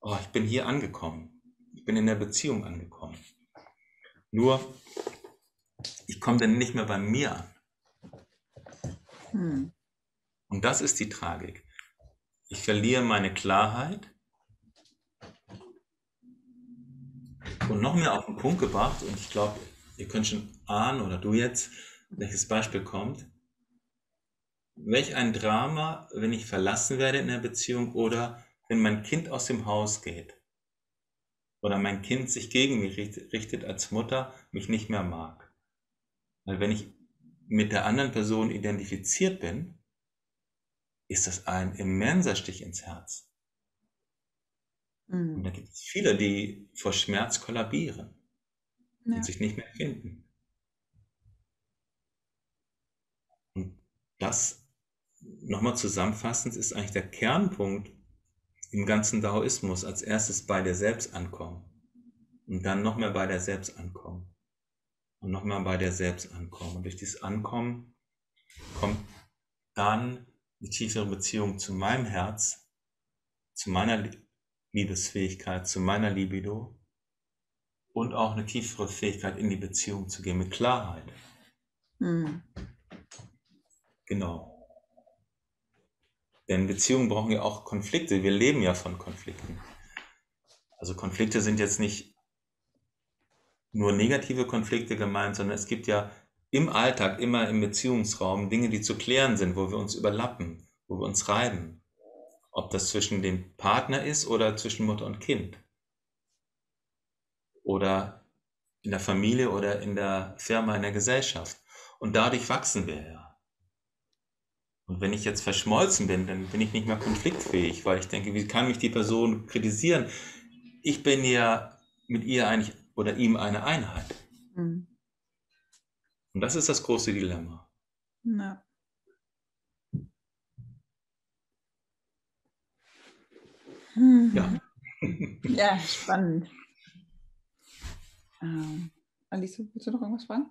Oh, ich bin hier angekommen. Ich bin in der Beziehung angekommen. Nur, ich komme dann nicht mehr bei mir an. Hm. Und das ist die Tragik. Ich verliere meine Klarheit und noch mehr auf den Punkt gebracht, und ich glaube, ihr könnt schon ahnen, oder du jetzt, welches Beispiel kommt. Welch ein Drama, wenn ich verlassen werde in der Beziehung oder wenn mein Kind aus dem Haus geht oder mein Kind sich gegen mich richtet als Mutter, mich nicht mehr mag. Weil wenn ich mit der anderen Person identifiziert bin, ist das ein immenser Stich ins Herz. Mhm. Und da gibt es viele, die vor Schmerz kollabieren ja. und sich nicht mehr finden. Und das nochmal zusammenfassend ist eigentlich der Kernpunkt im ganzen Daoismus als erstes bei dir selbst ankommen und dann noch mehr bei dir selbst ankommen und noch mehr bei dir selbst ankommen. Und durch dieses Ankommen kommt dann die tiefere Beziehung zu meinem Herz, zu meiner Liebesfähigkeit, zu meiner Libido und auch eine tiefere Fähigkeit in die Beziehung zu gehen mit Klarheit. Mhm. Genau. Denn Beziehungen brauchen ja auch Konflikte. Wir leben ja von Konflikten. Also Konflikte sind jetzt nicht nur negative Konflikte gemeint, sondern es gibt ja im Alltag, immer im Beziehungsraum Dinge, die zu klären sind, wo wir uns überlappen, wo wir uns reiben. Ob das zwischen dem Partner ist oder zwischen Mutter und Kind. Oder in der Familie oder in der Firma, in der Gesellschaft. Und dadurch wachsen wir ja. Und wenn ich jetzt verschmolzen bin, dann bin ich nicht mehr konfliktfähig, weil ich denke, wie kann mich die Person kritisieren? Ich bin ja mit ihr eigentlich oder ihm eine Einheit. Mhm. Und das ist das große Dilemma. Ja. Mhm. Ja. ja, spannend. Ähm, Alice, willst du noch irgendwas fragen?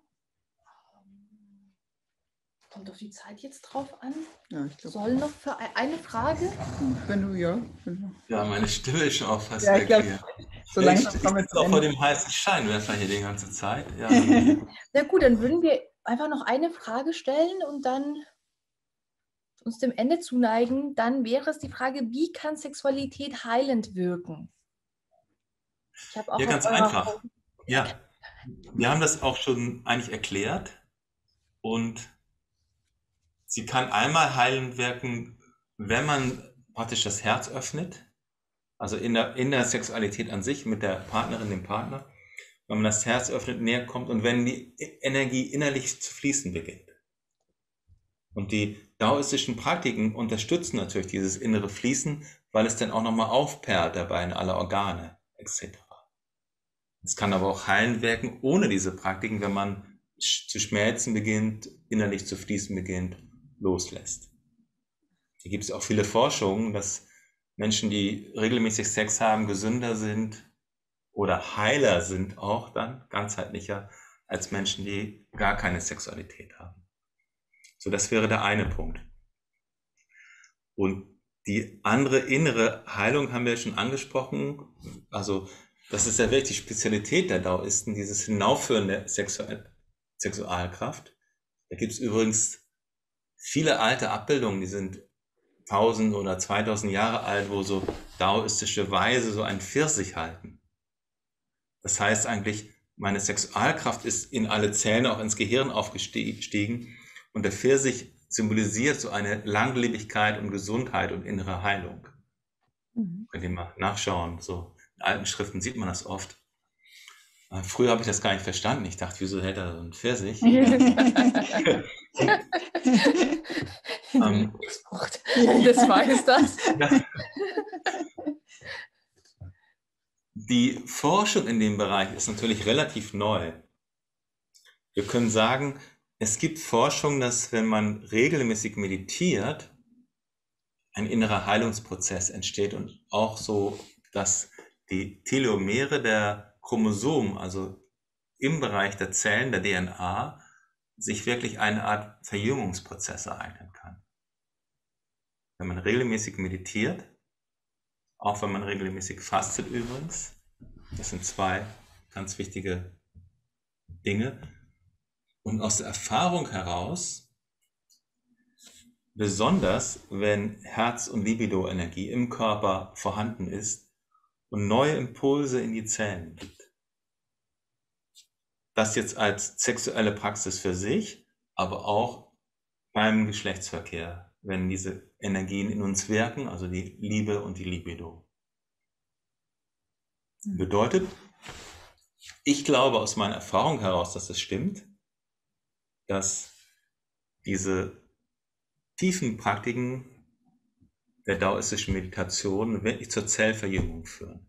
Kommt auf die Zeit jetzt drauf an? Ja, ich glaube. Soll noch für eine Frage? Wenn du ja. Ja, meine Stimme ist schon auch fast ja, weg glaub, hier. So langsam ich, ich auch vor dem heißen Scheinwerfer hier die ganze Zeit. Ja. Na gut, dann würden wir einfach noch eine Frage stellen und dann uns dem Ende zuneigen. Dann wäre es die Frage, wie kann Sexualität heilend wirken? ja, ganz einfach. Ja, wir haben das auch schon eigentlich erklärt und sie kann einmal heilend wirken, wenn man praktisch das Herz öffnet, also in der, in der Sexualität an sich mit der Partnerin, dem Partner, wenn man das Herz öffnet, näher kommt und wenn die Energie innerlich zu fließen beginnt. Und die daoistischen Praktiken unterstützen natürlich dieses innere Fließen, weil es dann auch nochmal aufperlt dabei in alle Organe etc. Es kann aber auch heilend wirken ohne diese Praktiken, wenn man zu schmelzen beginnt, innerlich zu fließen beginnt, loslässt. Hier gibt es auch viele Forschungen, dass Menschen, die regelmäßig Sex haben, gesünder sind oder heiler sind auch dann, ganzheitlicher, als Menschen, die gar keine Sexualität haben. So, das wäre der eine Punkt. Und die andere innere Heilung haben wir schon angesprochen. Also, das ist ja wirklich die Spezialität der Daoisten, dieses Hinaufführen der Sexual Sexualkraft. Da gibt es übrigens viele alte Abbildungen, die sind 1000 oder 2000 Jahre alt, wo so daoistische Weise so ein Pfirsich halten. Das heißt eigentlich, meine Sexualkraft ist in alle Zähne, auch ins Gehirn aufgestiegen und der Pfirsich symbolisiert so eine Langlebigkeit und Gesundheit und innere Heilung. Mhm. Könnt ihr mal nachschauen, so in alten Schriften sieht man das oft. Äh, früher habe ich das gar nicht verstanden. Ich dachte, wieso hält er so einen Pfirsich? ähm, das war es das. Die Forschung in dem Bereich ist natürlich relativ neu. Wir können sagen, es gibt Forschung, dass wenn man regelmäßig meditiert, ein innerer Heilungsprozess entsteht und auch so, dass die Telomere der Chromosomen, also im Bereich der Zellen, der DNA, sich wirklich eine Art Verjüngungsprozess ereignen kann. Wenn man regelmäßig meditiert, auch wenn man regelmäßig fastet übrigens, das sind zwei ganz wichtige Dinge. Und aus der Erfahrung heraus, besonders wenn Herz- und Libido-Energie im Körper vorhanden ist und neue Impulse in die Zellen gibt, das jetzt als sexuelle Praxis für sich, aber auch beim Geschlechtsverkehr, wenn diese Energien in uns wirken, also die Liebe und die Libido. Hm. Bedeutet, ich glaube aus meiner Erfahrung heraus, dass es stimmt, dass diese tiefen Praktiken der daoistischen Meditation wirklich zur Zellverjüngung führen.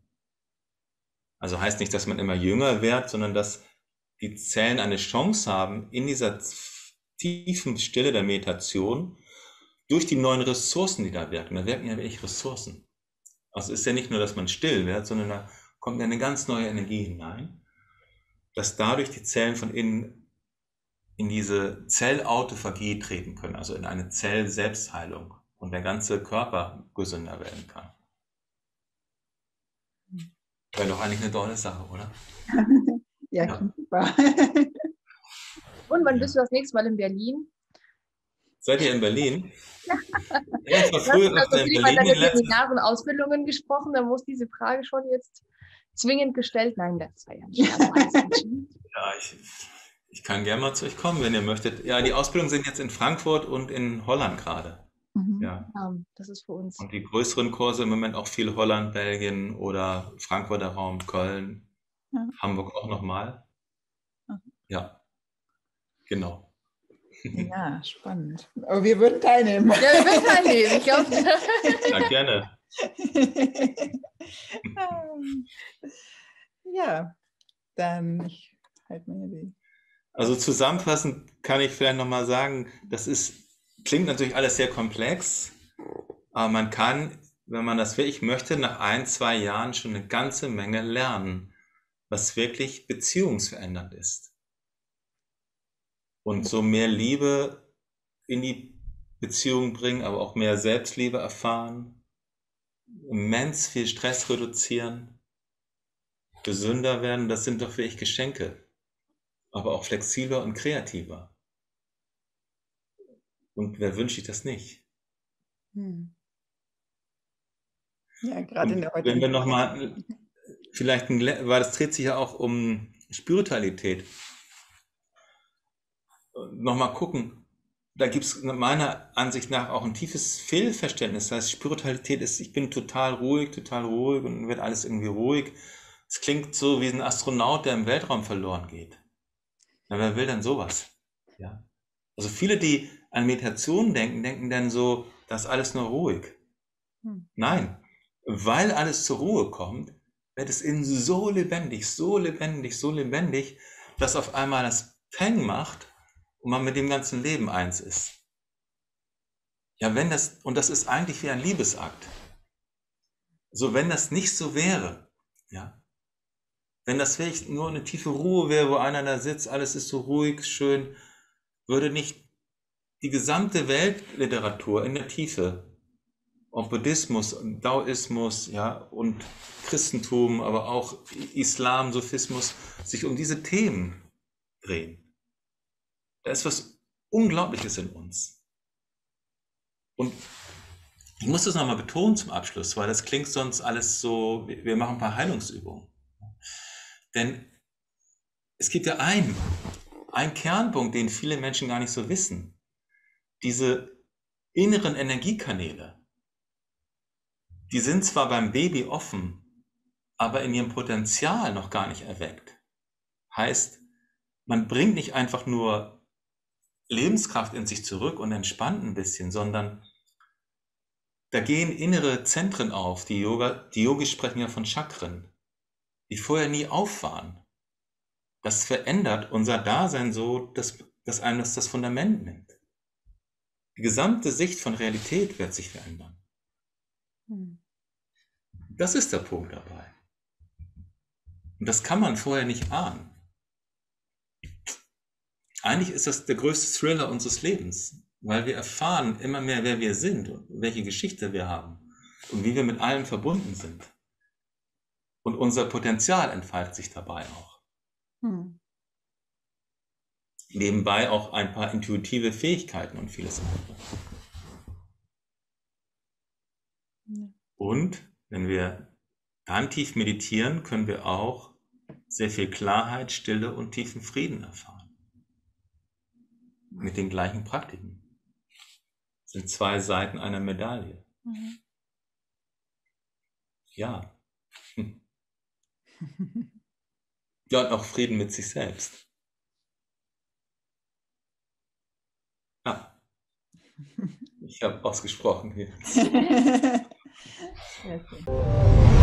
Also heißt nicht, dass man immer jünger wird, sondern dass die Zellen eine Chance haben, in dieser tiefen Stille der Meditation durch die neuen Ressourcen, die da wirken. Da wirken ja wirklich Ressourcen. Also ist ja nicht nur, dass man still wird, sondern da kommt eine ganz neue Energie hinein, dass dadurch die Zellen von innen in diese Zellautophagie treten können, also in eine Zellselbstheilung und der ganze Körper gesünder werden kann. Wäre doch eigentlich eine tolle Sache, oder? Ja, ja. super. Und wann bist du das nächste Mal in Berlin? Seid ihr in Berlin? ja, ich war früher noch also in Berlin. Ich Seminare und Ausbildungen gesprochen, da muss diese Frage schon jetzt zwingend gestellt. Nein, das war ja nicht. ja, ich, ich kann gerne mal zu euch kommen, wenn ihr möchtet. Ja, die Ausbildungen sind jetzt in Frankfurt und in Holland gerade. Mhm. Ja. ja. das ist für uns. Und die größeren Kurse im Moment auch viel Holland, Belgien oder Frankfurter Raum, Köln. Ja. Hamburg auch nochmal. Ja, genau. Ja, spannend. Aber wir würden teilnehmen. Ja, wir würden teilnehmen. Ich glaube. Ja, gerne. ja, dann ich halte mir die. Also zusammenfassend kann ich vielleicht nochmal sagen, das ist, klingt natürlich alles sehr komplex, aber man kann, wenn man das wirklich möchte, nach ein, zwei Jahren schon eine ganze Menge lernen was wirklich beziehungsverändernd ist. Und so mehr Liebe in die Beziehung bringen, aber auch mehr Selbstliebe erfahren, immens viel Stress reduzieren, gesünder werden, das sind doch wirklich Geschenke, aber auch flexibler und kreativer. Und wer wünscht sich das nicht? Hm. Ja, gerade in der heutigen Wenn wir nochmal vielleicht, ein, weil es dreht sich ja auch um Spiritualität. Nochmal gucken, da gibt es meiner Ansicht nach auch ein tiefes Fehlverständnis. Das heißt, Spiritualität ist, ich bin total ruhig, total ruhig und wird alles irgendwie ruhig. Es klingt so wie ein Astronaut, der im Weltraum verloren geht. Na, wer will denn sowas? Ja. Also viele, die an Meditation denken, denken dann so, das ist alles nur ruhig. Hm. Nein, weil alles zur Ruhe kommt, wird es innen so lebendig, so lebendig, so lebendig, dass auf einmal das Peng macht und man mit dem ganzen Leben eins ist. Ja, wenn das, und das ist eigentlich wie ein Liebesakt. So, wenn das nicht so wäre, ja, wenn das wirklich nur eine tiefe Ruhe wäre, wo einer da sitzt, alles ist so ruhig, schön, würde nicht die gesamte Weltliteratur in der Tiefe, auch Buddhismus, Daoismus, ja, und Christentum, aber auch Islam, Sophismus, sich um diese Themen drehen. Da ist was Unglaubliches in uns. Und ich muss das nochmal betonen zum Abschluss, weil das klingt sonst alles so, wir machen ein paar Heilungsübungen. Denn es gibt ja einen, einen Kernpunkt, den viele Menschen gar nicht so wissen. Diese inneren Energiekanäle, die sind zwar beim Baby offen, aber in ihrem Potenzial noch gar nicht erweckt. Heißt, man bringt nicht einfach nur Lebenskraft in sich zurück und entspannt ein bisschen, sondern da gehen innere Zentren auf. Die, Yoga, die Yogis sprechen ja von Chakren, die vorher nie auf waren. Das verändert unser Dasein so, dass, dass einem das das Fundament nimmt. Die gesamte Sicht von Realität wird sich verändern. Hm. Das ist der Punkt dabei. Und das kann man vorher nicht ahnen. Eigentlich ist das der größte Thriller unseres Lebens, weil wir erfahren immer mehr, wer wir sind und welche Geschichte wir haben und wie wir mit allem verbunden sind. Und unser Potenzial entfaltet sich dabei auch. Hm. Nebenbei auch ein paar intuitive Fähigkeiten und vieles andere. Und wenn wir dann tief meditieren, können wir auch sehr viel Klarheit, Stille und tiefen Frieden erfahren mit den gleichen Praktiken. Das sind zwei Seiten einer Medaille. Mhm. Ja. Ja, und auch Frieden mit sich selbst. Ja. Ich habe ausgesprochen hier.